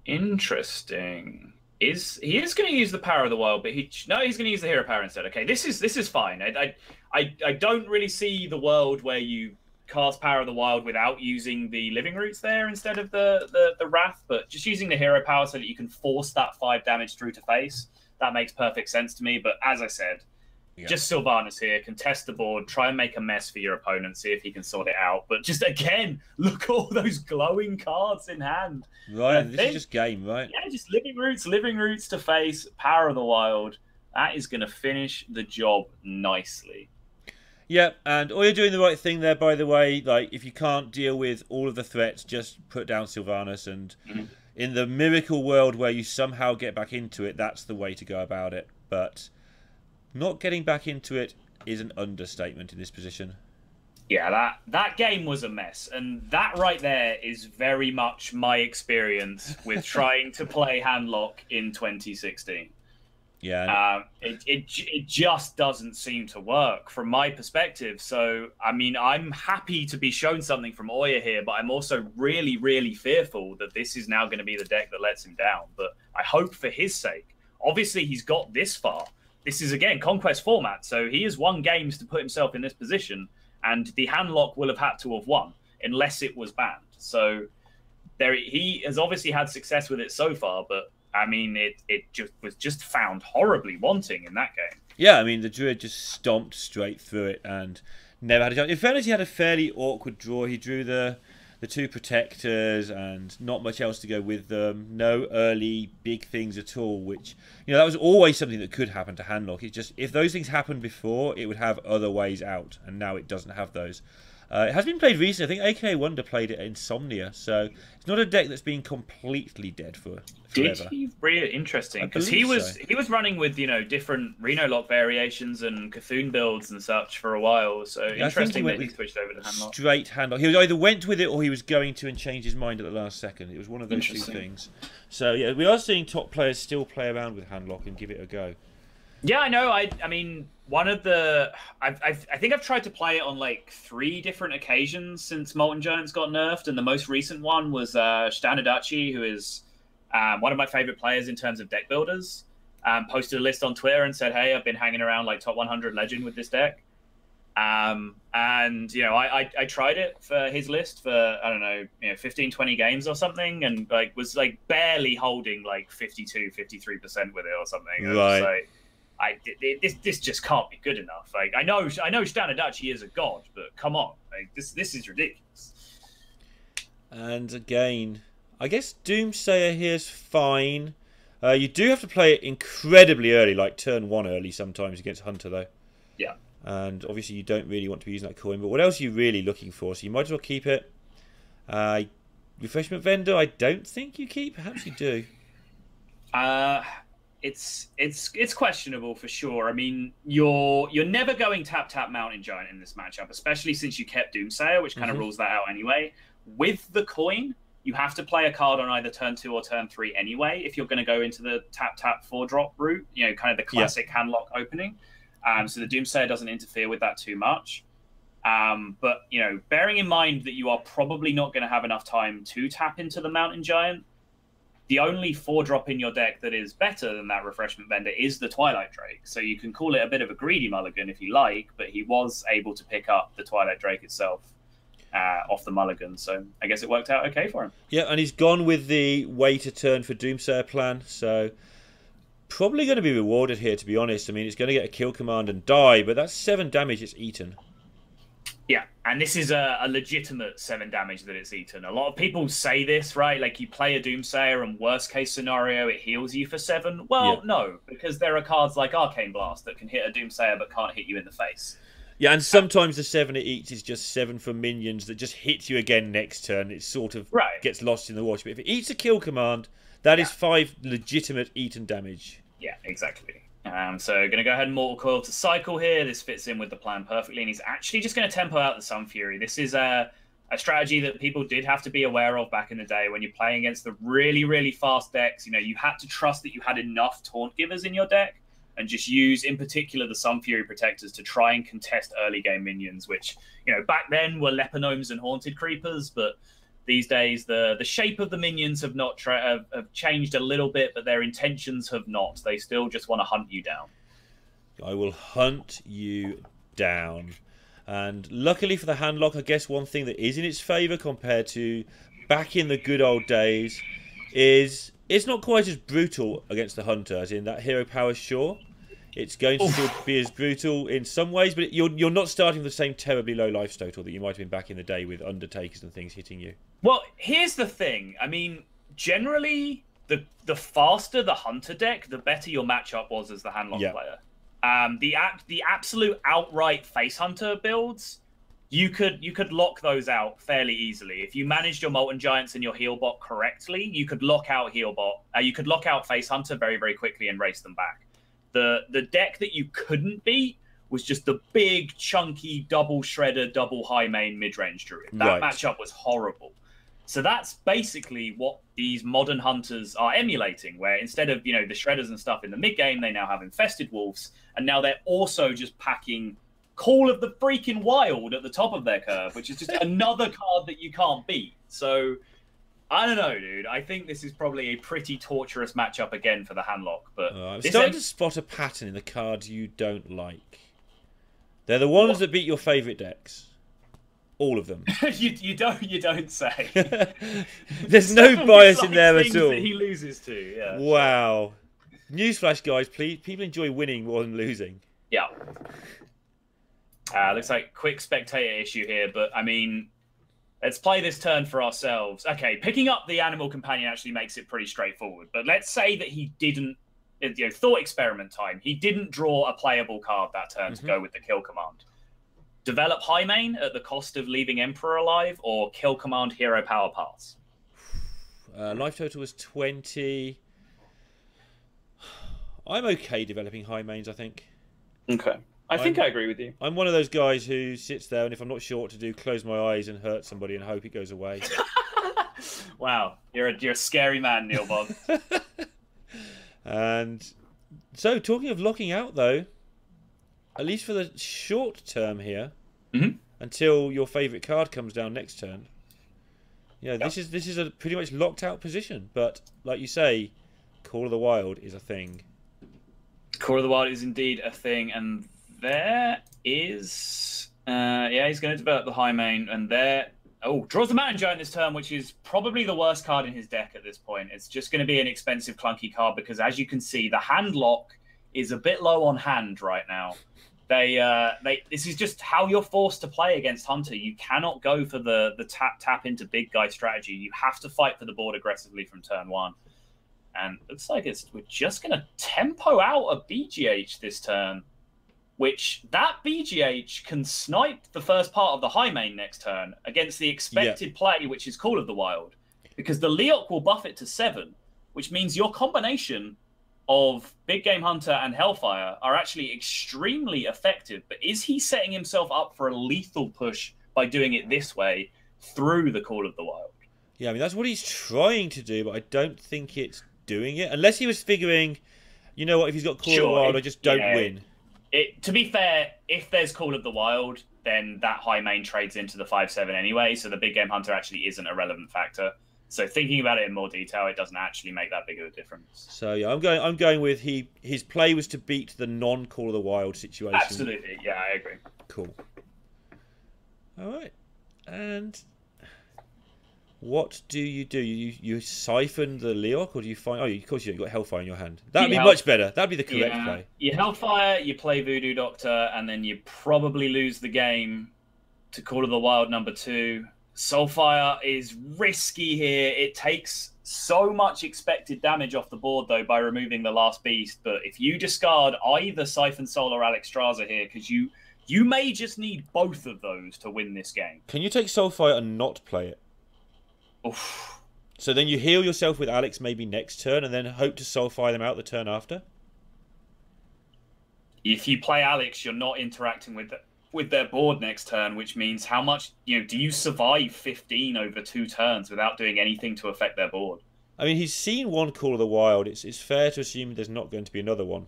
Interesting. Is he is going to use the Power of the Wild, but he no, he's going to use the Hero Power instead. Okay, this is this is fine. I I I don't really see the world where you cast Power of the Wild without using the Living Roots there instead of the, the, the Wrath, but just using the Hero Power so that you can force that 5 damage through to face, that makes perfect sense to me. But as I said, yeah. just Sylvanas here, contest the board, try and make a mess for your opponent, see if he can sort it out. But just again, look all those glowing cards in hand. Right, this is just game, right? Yeah, just Living Roots, Living Roots to face, Power of the Wild. That is going to finish the job nicely. Yep, and all you're doing the right thing there, by the way. Like, if you can't deal with all of the threats, just put down Sylvanas. And mm-hmm. in the miracle world where you somehow get back into it, that's the way to go about it. But not getting back into it is an understatement in this position. Yeah, that that game was a mess, and that right there is very much my experience with trying to play Handlock in 2016. Yeah. Um, it, it, it just doesn't seem to work from my perspective. So, I mean, I'm happy to be shown something from Uya here, but I'm also really, really fearful that this is now going to be the deck that lets him down. But I hope for his sake. Obviously, he's got this far. This is, again, Conquest format. So he has won games to put himself in this position, and the handlock will have had to have won unless it was banned. So there, he has obviously had success with it so far, but I mean, it it just was just found horribly wanting in that game. Yeah, I mean, the Druid just stomped straight through it and never had a chance. In fairness, he had a fairly awkward draw. He drew the the two protectors and not much else to go with them. No early big things at all, which you know that was always something that could happen to Handlock. It's just if those things happened before, it would have other ways out, and now it doesn't have those. Uh, it has been played recently. I think AKA Wonder played it at Insomnia, so it's not a deck that's been completely dead for. Forever. Did he? Really interesting because he was so. he was running with you know different Reno lock variations and Cthulhu builds and such for a while. So yeah, interesting he that he switched over to handlock. Straight handlock. He was either went with it or he was going to and changed his mind at the last second. It was one of those two things. So yeah, we are seeing top players still play around with handlock and give it a go. Yeah, I know. I I mean, one of the I've, I've, i think I've tried to play it on like three different occasions since Molten Giants got nerfed, and the most recent one was uh, Standardacci, who is um, one of my favorite players in terms of deck builders. Um, posted a list on Twitter and said, "Hey, I've been hanging around like top 100 Legend with this deck." Um, and you know, I, I, I tried it for his list for I don't know, you know, 15, 20 games or something, and like was like barely holding like 52, 53 percent with it or something. Right. I this this just can't be good enough. Like I know I know Standardacci is a god, but come on, like this this is ridiculous. And again, I guess Doomsayer here is fine. Uh, you do have to play it incredibly early, like turn one early sometimes against Hunter though. Yeah. And obviously you don't really want to be using that coin. But what else are you really looking for? So you might as well keep it. Uh, refreshment vendor, I don't think you keep. Perhaps you do. Uh, it's it's it's questionable for sure. I mean, you're you're never going tap tap Mountain Giant in this matchup, especially since you kept Doomsayer, which kind mm-hmm. of rules that out anyway. With the coin, you have to play a card on either turn two or turn three anyway if you're going to go into the tap tap four drop route. You know, kind of the classic yeah. handlock opening. Um, so the Doomsayer doesn't interfere with that too much. Um, but you know, bearing in mind that you are probably not going to have enough time to tap into the Mountain Giant, the only four drop in your deck that is better than that refreshment vendor is the Twilight Drake. So you can call it a bit of a greedy mulligan if you like, but he was able to pick up the Twilight Drake itself uh, off the mulligan. So I guess it worked out okay for him. Yeah, and he's gone with the wait a turn for Doomsayer plan. So probably going to be rewarded here, to be honest. I mean, it's going to get a kill command and die, but that's seven damage it's eaten. Yeah, and this is a, a, legitimate seven damage that it's eaten. A lot of people say this, right? Like you play a Doomsayer, and worst case scenario, it heals you for seven. Well, yeah. no, because there are cards like Arcane Blast that can hit a Doomsayer but can't hit you in the face. Yeah, and sometimes the seven it eats is just seven for minions that just hit you again next turn. It sort of Right. gets lost in the wash. But if it eats a kill command, that is Yeah. five legitimate eaten damage. Yeah, exactly. Um, so going to go ahead and Mortal Coil to cycle here. This fits in with the plan perfectly, and he's actually just going to tempo out the Sun Fury. This is a, a strategy that people did have to be aware of back in the day when you're playing against the really, really fast decks. You know, you had to trust that you had enough taunt givers in your deck, and just use, in particular, the Sun Fury protectors to try and contest early game minions, which you know back then were Lepinomes and Haunted Creepers, but these days the the shape of the minions have not tra- have, have changed a little bit but their intentions have not they still just want to hunt you down I will hunt you down. And luckily for the handlock, I guess one thing that is in its favour compared to back in the good old days is it's not quite as brutal against the hunter as in that hero power sure. It's going to still be as brutal in some ways, but you're you're not starting with the same terribly low life total that you might have been back in the day with undertakers and things hitting you. Well here's the thing. I mean generally the the faster the hunter deck the better your matchup was as the handlock Yeah. player. Um the act the absolute outright face hunter builds you could you could lock those out fairly easily. If you managed your molten giants and your heal bot correctly you could lock out heal bot uh, you could lock out face hunter very very quickly and race them back. The the deck that you couldn't beat was just the big chunky double shredder double Highmane mid-range druid. That Right. matchup was horrible so that's basically what these modern hunters are emulating, where instead of you know the shredders and stuff in the mid game, they now have infested wolves, and now they're also just packing Call of the freaking Wild at the top of their curve, which is just another card that you can't beat. So I don't know, dude. I think this is probably a pretty torturous matchup again for the handlock. But I'm starting end- to spot a pattern in the cards you don't like. They're the ones What? that beat your favourite decks. All of them. you, you don't you don't say. There's no bias in there at all. He loses to, yeah. Wow. Newsflash, guys, please. People enjoy winning more than losing. Yeah. Uh, looks like quick spectator issue here, but I mean, let's play this turn for ourselves. Okay, picking up the animal companion actually makes it pretty straightforward. But let's say that he didn't, you know, thought experiment time. He didn't draw a playable card that turn to Mhm. go with the kill command. Develop high main at the cost of leaving Emperor alive, or kill command hero power pass. Uh, life total was 20. I'm okay developing Highmanes, I think. Okay, I think I agree with you. I'm one of those guys who sits there and if I'm not sure what to do, close my eyes and hurt somebody and hope it goes away. wow, you're a, you're a scary man, Neil Bob. and so, talking of locking out, though, at least for the short term here, Mhm. until your favourite card comes down next turn, yeah, this is this is a pretty much locked out position. But like you say, Call of the Wild is a thing. Call of the Wild is indeed a thing, and there is, uh, yeah, he's going to develop the Highmane, and there, oh, draws the Mountain Giant this turn, which is probably the worst card in his deck at this point. It's just going to be an expensive, clunky card because, as you can see, the hand lock is a bit low on hand right now. They, uh, they, this is just how you're forced to play against Hunter. You cannot go for the the tap tap into big guy strategy. You have to fight for the board aggressively from turn one and looks like it's we're just going to tempo out a BGH this turn, which that BGH can snipe the first part of the Highmane next turn against the expected play, which is Call of the Wild, because the Leokk will buff it to seven, which means your combination of Big Game Hunter and Hellfire are actually extremely effective. But is he setting himself up for a lethal push by doing it this way through the Call of the Wild? Yeah, I mean that's what he's trying to do, but I don't think it's doing it. Unless he was figuring, you know what, if he's got Call of the Wild, it- I just don't yeah. win. it to be fair, if there's Call of the Wild, then that Highmane trades into the five seven anyway, so the big game hunter actually isn't a relevant factor. So thinking about it in more detail, it doesn't actually make that big of a difference. So yeah, I'm going. I'm going with he. His play was to beat the non Call of the Wild situation. Absolutely, yeah, I agree. Cool. All right, and what do you do? You you siphon the Leokk, or do you find? Oh, of course you have got Hellfire in your hand. That'd be Yeah. much better. That'd be the correct yeah, play. you Hellfire, you play Voodoo Doctor, and then you probably lose the game to Call of the Wild number two. Soulfire is risky here. It takes so much expected damage off the board, though, by removing the last beast. But if you discard either Siphon Soul or Alexstrasza here, because you You may just need both of those to win this game. Can you take Soulfire and not play it? Oof. So then you heal yourself with Alex maybe next turn, and then hope to Soulfire them out the turn after. If you play Alex, you're not interacting with the, with their board next turn, which means how much you know? Do you survive 15 over two turns without doing anything to affect their board? I mean, he's seen one Call of the Wild. It's it's fair to assume there's not going to be another one.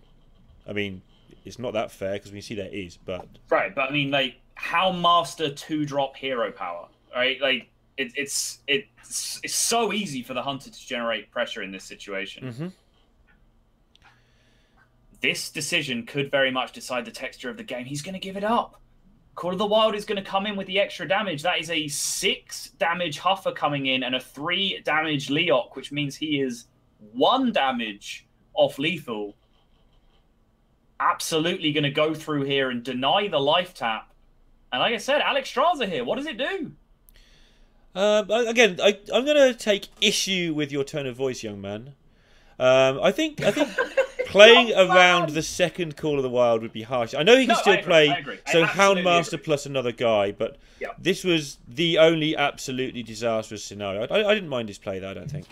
I mean, it's not that fair because we see there is, but Right, but I mean, like, Houndmaster two drop hero power? Right, like it, it's it's it's so easy for the hunter to generate pressure in this situation. hmm This decision could very much decide the texture of the game. He's going to give it up. Call of the Wild is going to come in with the extra damage. That is a six damage Huffer coming in and a three damage Leokk, which means he is one damage off lethal. Absolutely going to go through here and deny the life tap. And like I said, Alexstrasza here. What does it do? Um, again, I, I'm going to take issue with your tone of voice, young man. Um, I think I think playing around the second Call of the Wild would be harsh. I know he can No, still I play, agree. I so Houndmaster plus another guy, but Yeah. this was the only absolutely disastrous scenario. I, I didn't mind his play, though. I don't think.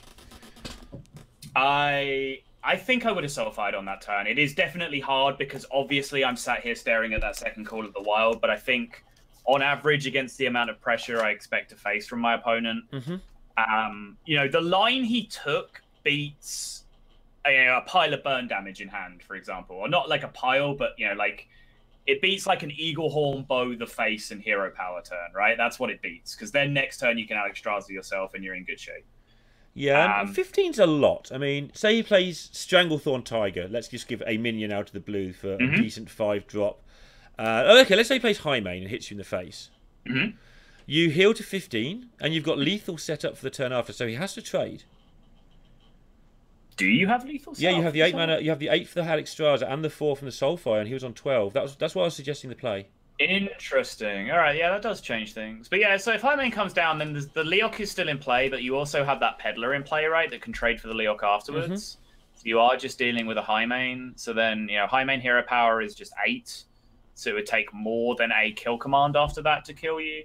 I I think I would have Soulfired on that turn. It is definitely hard because obviously I'm sat here staring at that second call of the wild, but I think on average against the amount of pressure I expect to face from my opponent, Mhm. um, you know, the line he took beats a, a pile of burn damage in hand, for example, or not like a pile, but you know, like it beats like an Eaglehorn Bow the face and hero power turn, right? That's what it beats because then next turn you can Alexstrasza yourself and you're in good shape. Yeah, Um, 15's a lot. I mean, say he plays Stranglethorn Tiger. Let's just give a minion out of the blue for Mhm. a decent five drop. Uh, oh, okay, let's say he plays Highmane and hits you in the face. Mhm. You heal to 15, and you've got lethal set up for the turn after, so he has to trade. Do you have lethal? Yeah, you have the eight mana, you have the eight for the Halix Straza and the four from the Soulfire, and he was on 12. That was that's why I was suggesting the play. Interesting. All right, yeah, that does change things. But yeah, so if Highmane comes down, then the Leokk is still in play, but you also have that Peddler in play, right? That can trade for the Leokk afterwards. Mm-hmm. So you are just dealing with a Highmane. So then, you know, Highmane hero power is just eight. So it would take more than a kill command after that to kill you.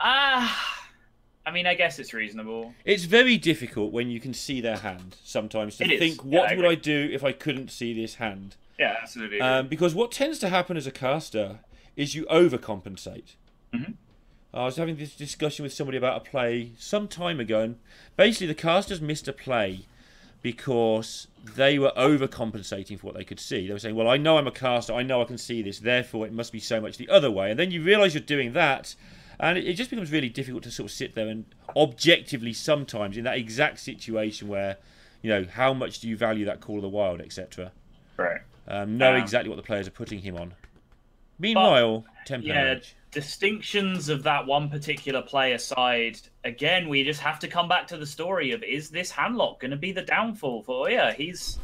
Ah, I mean, I guess it's reasonable. It's very difficult when you can see their hand sometimes to It is. think, Yeah, what I would. I do if I couldn't see this hand? Yeah, absolutely. Um, because what tends to happen as a caster is you overcompensate. Mhm. I was having this discussion with somebody about a play some time ago, and basically the casters missed a play because they were overcompensating for what they could see. They were saying, "Well, I know I'm a caster, I know I can see this, therefore it must be so much the other way." And then you realise you're doing that, and it, it just becomes really difficult to sort of sit there and objectively, sometimes in that exact situation where, you know, how much do you value that call of the wild, etc right. um, know Um, exactly what the players are putting him on. Meanwhile, tempo yeah, edge. distinctions of that one particular play aside, again, we just have to come back to the story of is this handlock going to be the downfall for Uya? He's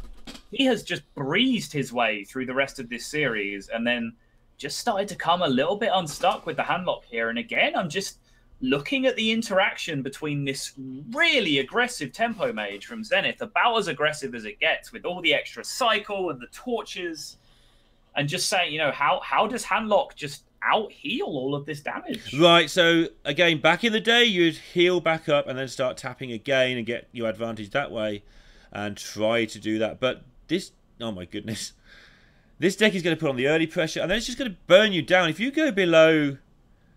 he has just breezed his way through the rest of this series, and then just started to come a little bit unstuck with the handlock here. And again, I'm just looking at the interaction between this really aggressive tempo mage from Zenith, about as aggressive as it gets, with all the extra cycle and the torches and just saying, you know, how how does Handlock just out heal all of this damage? Right, so again, back in the day, you'd heal back up and then start tapping again and get your advantage that way and try to do that. But this, oh my goodness. This deck is going to put on the early pressure and then it's just going to burn you down. If you go below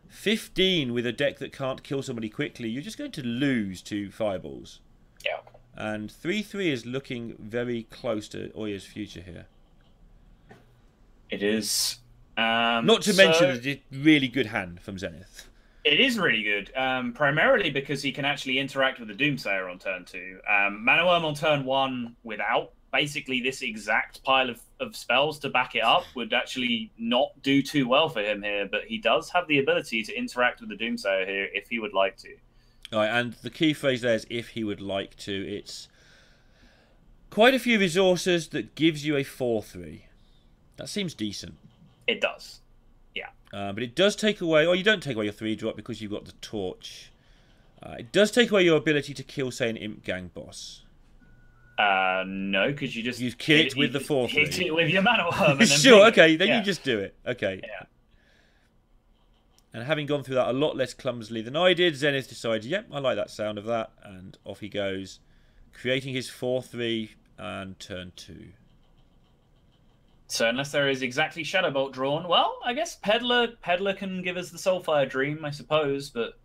15 with a deck that can't kill somebody quickly, you're just going to lose to fireballs. Yeah. And 3 3 is looking very close to Uya's future here. It is. Um, Not to so mention the really good hand from Zenith. it is really good, um, primarily because he can actually interact with the Doomsayer on turn two. Um, Mana Worm on turn one without basically this exact pile of, of spells to back it up would actually not do too well for him here, but he does have the ability to interact with the Doomsayer here if he would like to. All right, and the key phrase there is if he would like to. It's quite a few resources that gives you a 4 3. That seems decent. It does. Uh, but it does take away, or you don't take away your 3 drop because you've got the torch. Uh, it does take away your ability to kill, say, an Imp Gang boss. Uh, no, because you just you kicked with the fourth. Hit it with your mana worm. sure, okay, then yeah. you just do it. Okay. Yeah. And having gone through that a lot less clumsily than I did, Zenith decides, yep, I like that sound of that, and off he goes, creating his 4 3 and turn 2. So unless there is exactly Shadow Bolt drawn, well, I guess Peddler Peddler can give us the Soulfire Dream, I suppose, but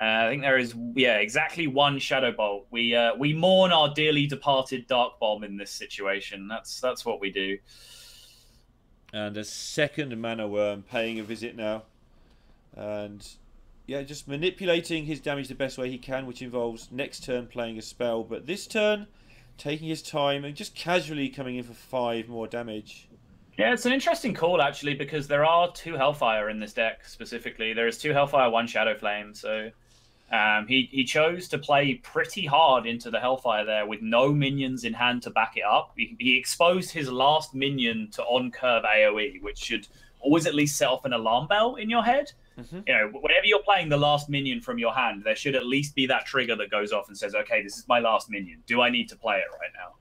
uh, I think there is yeah exactly one Shadow Bolt. We uh, we mourn our dearly departed Dark Bomb in this situation. That's that's what we do. And a second mana worm paying a visit now, and yeah, just manipulating his damage the best way he can, which involves next turn playing a spell, but this turn taking his time and just casually coming in for five more damage. Yeah, it's an interesting call actually because there are two Hellfire in this deck specifically. There is two Hellfire, one Shadow Flame. So um, he he chose to play pretty hard into the Hellfire there with no minions in hand to back it up. He, he exposed his last minion to on curve AOE, which should always at least set off an alarm bell in your head. Mm-hmm. You know, whenever you're playing the last minion from your hand, there should at least be that trigger that goes off and says, "Okay, this is my last minion. Do I need to play it right now?"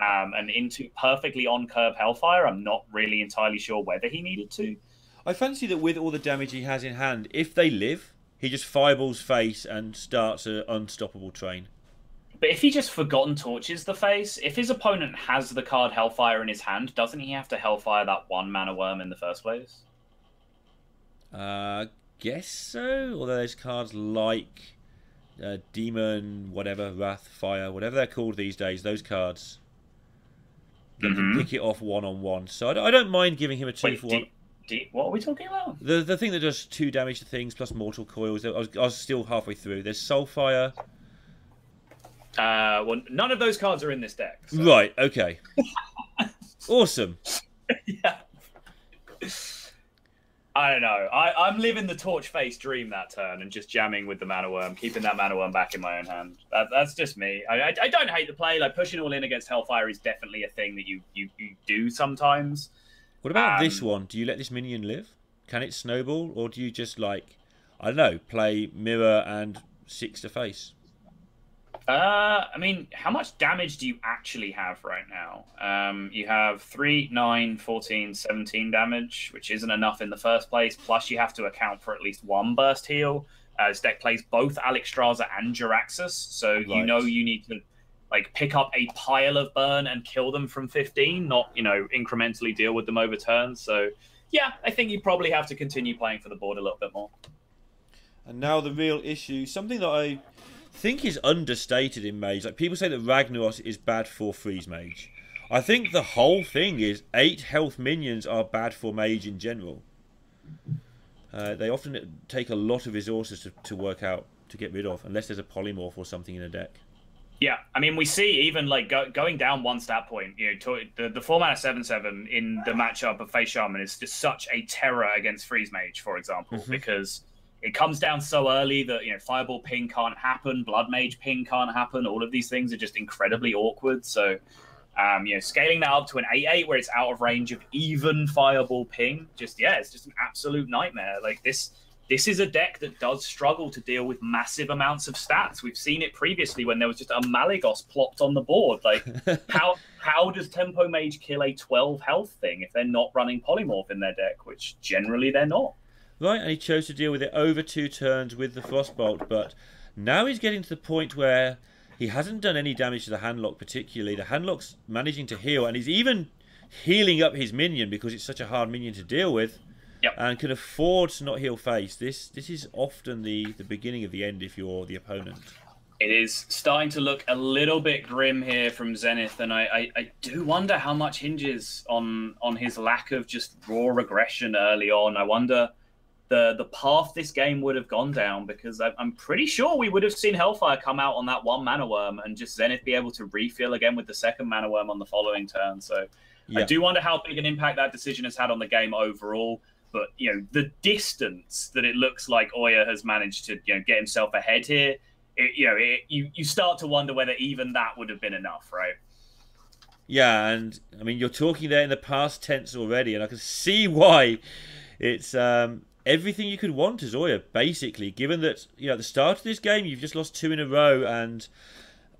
um, and into perfectly on curve Hellfire. I'm not really entirely sure whether he needed to. I fancy that with all the damage he has in hand, if they live, he just fireballs face and starts an unstoppable train. But if he just forgotten torches the face, if his opponent has the card Hellfire in his hand, doesn't he have to Hellfire that one mana worm in the first place? Uh, guess so. Although there's cards like uh, Demon, whatever, Wrath, Fire, whatever they're called these days, those cards they can pick it off one on one. So I don't, mind giving him a two Wait, for one. What are we talking about? The the thing that does two damage to things plus mortal coils. I was, I was still halfway through. There's Soulfire. Uh, well, none of those cards are in this deck. so- Right. Okay. awesome. yeah. I don't know. I, I'm living the torch face dream that turn and just jamming with the mana worm, keeping that mana worm back in my own hand. That, that's just me. I, I, I don't hate the play. Like pushing all in against Hellfire is definitely a thing that you you, you do sometimes. What about this Um, one? Do you let this minion live? Can it snowball, or do you just like, I don't know, play mirror and six to face? Uh, I mean, how much damage do you actually have right now? Um, you have 3, 9, 14, 17 damage, which isn't enough in the first place. Plus, you have to account for at least one burst heal. Uh, this deck plays both Alexstrasza and Jaraxxus, so you know you need to like pick up a pile of burn and kill them from 15, not, you know, incrementally deal with them over turns. So, yeah, I think you probably have to continue playing for the board a little bit more. And now the real issue, something that I think is understated in Mage. Like people say that Ragnaros is bad for Freeze Mage. I think the whole thing is eight health minions are bad for Mage in general. Uh, they often take a lot of resources to, to work out to get rid of, unless there's a polymorph or something in a deck. Yeah, I mean, we see even like go, going down one stat point. You know, to, the the four mana seven seven in the matchup of Face Shaman is just such a terror against Freeze Mage, for example, Mhm. because it comes down so early that you know Fireball Ping can't happen, Blood Mage Ping can't happen. All of these things are just incredibly awkward. So, um, you know, scaling that up to an eight eight where it's out of range of even Fireball Ping, just yeah, it's just an absolute nightmare. Like this this is a deck that does struggle to deal with massive amounts of stats. We've seen it previously when there was just a Malygos plopped on the board. Like, how how does Tempo Mage kill a 12 health thing if they're not running Polymorph in their deck, which generally they're not? Right, and he chose to deal with it over two turns with the Frostbolt, but now he's getting to the point where he hasn't done any damage to the Handlock particularly. The Handlock's managing to heal, and he's even healing up his minion because it's such a hard minion to deal with. Yep. And can afford to not heal face. This this is often the, the beginning of the end if you're the opponent. It is starting to look a little bit grim here from Zenith, and I, I, I do wonder how much hinges on on his lack of just raw regression early on. I wonder the the path this game would have gone down because I, I'm pretty sure we would have seen Hellfire come out on that one mana worm and just Zenith be able to refill again with the second mana worm on the following turn. So I do wonder how big an impact that decision has had on the game overall. But you know the distance that it looks like Uya has managed to you know get himself ahead here. It, you know it, you you start to wonder whether even that would have been enough, right? Yeah, and I mean you're talking there in the past tense already, and I can see why. It's um, everything you could want as Uya, basically. Given that you know at the start of this game you've just lost two in a row, and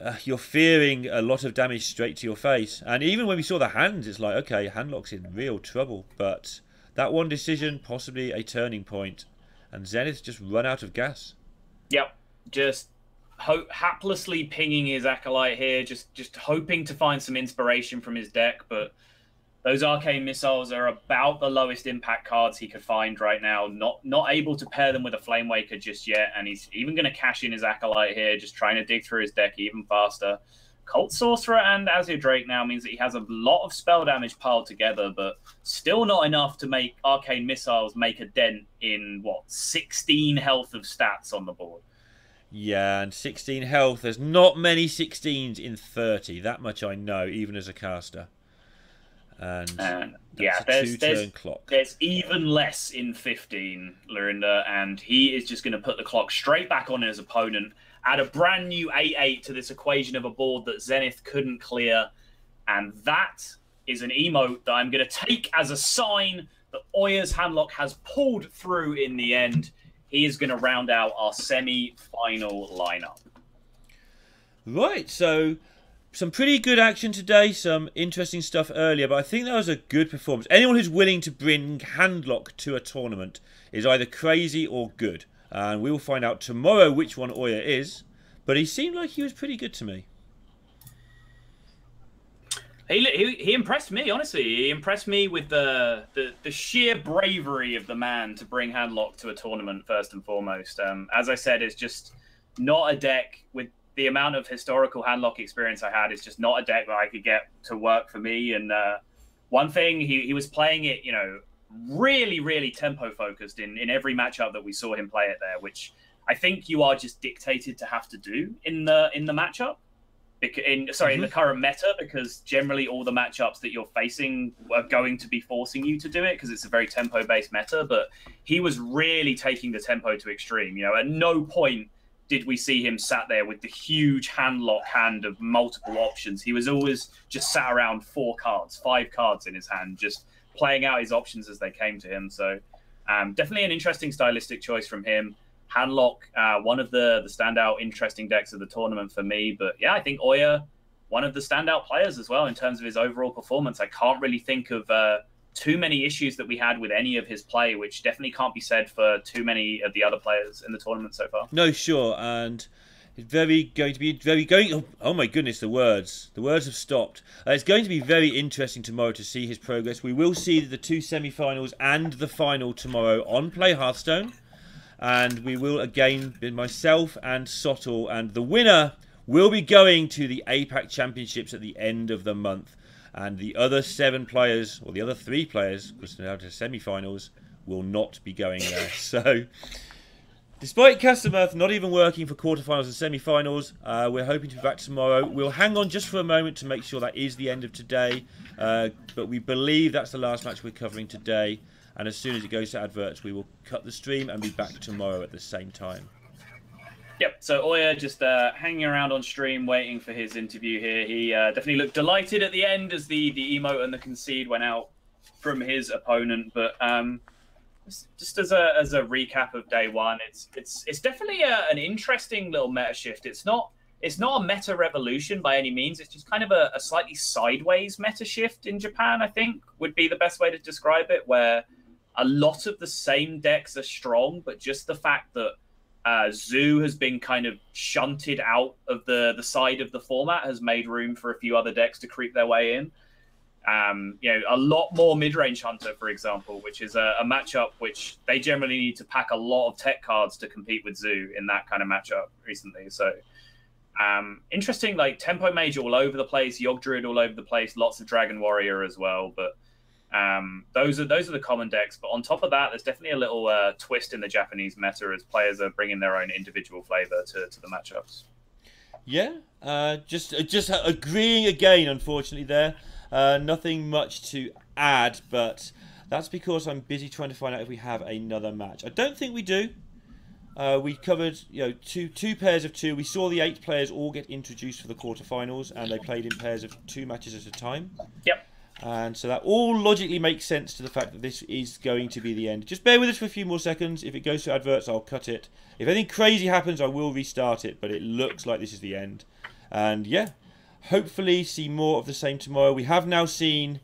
uh, you're fearing a lot of damage straight to your face. And even when we saw the hands, it's like, okay, Handlock's in real trouble. But that one decision, possibly a turning point, and Zenith just run out of gas. Yep, just ho- haplessly pinging his acolyte here, just just hoping to find some inspiration from his deck, but those arcane missiles are about the lowest impact cards he could find right now. Not not able to pair them with a flame waker just yet, and he's even going to cash in his acolyte here, just trying to dig through his deck even faster. Cult Sorcerer and Azure Drake now means that he has a lot of spell damage piled together, but still not enough to make arcane missiles make a dent in what 16 health of stats on the board. Yeah, and 16 health. There's not many 16s in 30. That much I know, even as a caster. And, yeah, there's, there's, there's, even less in 15, Lorinda, and he is just going to put the clock straight back on his opponent, add a brand new 8 8 to this equation of a board that Zenith couldn't clear. And that is an emote that I'm going to take as a sign that Uya's handlock has pulled through in the end. He is going to round out our semi final lineup. Right, so some pretty good action today, some interesting stuff earlier, but I think that was a good performance. Anyone who's willing to bring Handlock to a tournament is either crazy or good. And we will find out tomorrow which one Uya is. But he seemed like he was pretty good to me. He, he, he impressed me, honestly. He impressed me with the, the, the sheer bravery of the man to bring Handlock to a tournament, first and foremost. Um, as I said, it's just not a deck with the amount of historical handlock experience I had is just not a deck that I could get to work for me. And uh, one thing, he, he was playing it, you know, really, really tempo focused in, in every matchup that we saw him play it there, which I think you are just dictated to have to do in the in the matchup. In sorry, mm-hmm. in the mm-hmm. current meta, because generally all the matchups that you're facing are going to be forcing you to do it because it's a very tempo based meta. But he was really taking the tempo to extreme. You know, at no point did we see him sat there with the huge hand lock hand of multiple options. He was always just sat around four cards, five cards in his hand, just playing out his options as they came to him. So um, definitely an interesting stylistic choice from him. Handlock, uh, one of the the standout interesting decks of the tournament for me. But yeah, I think Uya, one of the standout players as well in terms of his overall performance. I can't really think of uh, too many issues that we had with any of his play, which definitely can't be said for too many of the other players in the tournament so far. No, sure, and it's very going to be very going. Oh, oh my goodness, the words, the words have stopped. Uh, it's going to be very interesting tomorrow to see his progress. We will see the two semi-finals and the final tomorrow on Play Hearthstone, and we will again be myself and Sottle, and the winner will be going to the APAC Championships at the end of the month and the other seven players, or the other three players, because they're out to semi-finals, will not be going there. so, despite Castamirth not even working for quarterfinals and semi-finals, uh, we're hoping to be back tomorrow. We'll hang on just for a moment to make sure that is the end of today, uh, but we believe that's the last match we're covering today. And as soon as it goes to adverts, we will cut the stream and be back tomorrow at the same time. Yep. So Uya just uh, hanging around on stream, waiting for his interview here. He uh, definitely looked delighted at the end as the the emote and the concede went out from his opponent. But um, just as a as a recap of day one, it's it's it's definitely a, an interesting little meta shift. It's not it's not a meta revolution by any means. It's just kind of a, a slightly sideways meta shift in Japan. I think would be the best way to describe it, where a lot of the same decks are strong, but just the fact that uh, Zoo has been kind of shunted out of the the side of the format, has made room for a few other decks to creep their way in. Um, you know, a lot more mid range hunter, for example, which is a, a, matchup which they generally need to pack a lot of tech cards to compete with Zoo in that kind of matchup recently. So, um, interesting, like tempo mage all over the place, Yogg Druid all over the place, lots of Dragon Warrior as well, but um, those are those are the common decks, but on top of that, there's definitely a little uh, twist in the Japanese meta as players are bringing their own individual flavor to, to the matchups. Yeah, uh, just uh, just agreeing again. Unfortunately, there uh, nothing much to add, but that's because I'm busy trying to find out if we have another match. I don't think we do. Uh, we covered you know two two pairs of two. We saw the eight players all get introduced for the quarterfinals, and they played in pairs of two matches at a time. Yep. And so that all logically makes sense to the fact that this is going to be the end. Just bear with us for a few more seconds. If it goes to adverts, I'll cut it. If anything crazy happens, I will restart it, but it looks like this is the end. And yeah, hopefully see more of the same tomorrow. We have now seen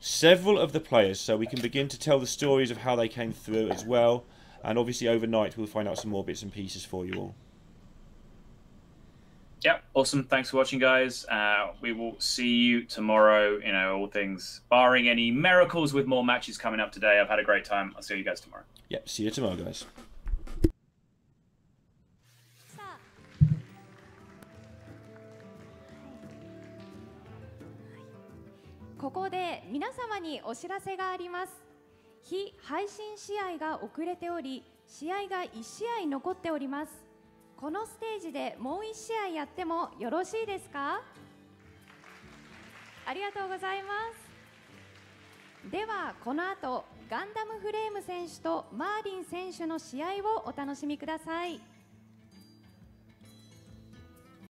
several of the players, so we can begin to tell the stories of how they came through as well. And obviously overnight we'll find out some more bits and pieces for you all. Yeah, awesome. Thanks for watching, guys. Uh, we will see you tomorrow. You know, all things barring any miracles with more matches coming up today. I've had a great time. I'll see you guys tomorrow. Yep, see you tomorrow, guys. ここで皆様にお知らせがあります。非配信試合が遅れており試合が1試合残っております。このステージでもう1試合やってもよろしいですか？ありがとうございます。ではこの後ガンダムフレーム選手とマーリン選手の試合をお楽しみください。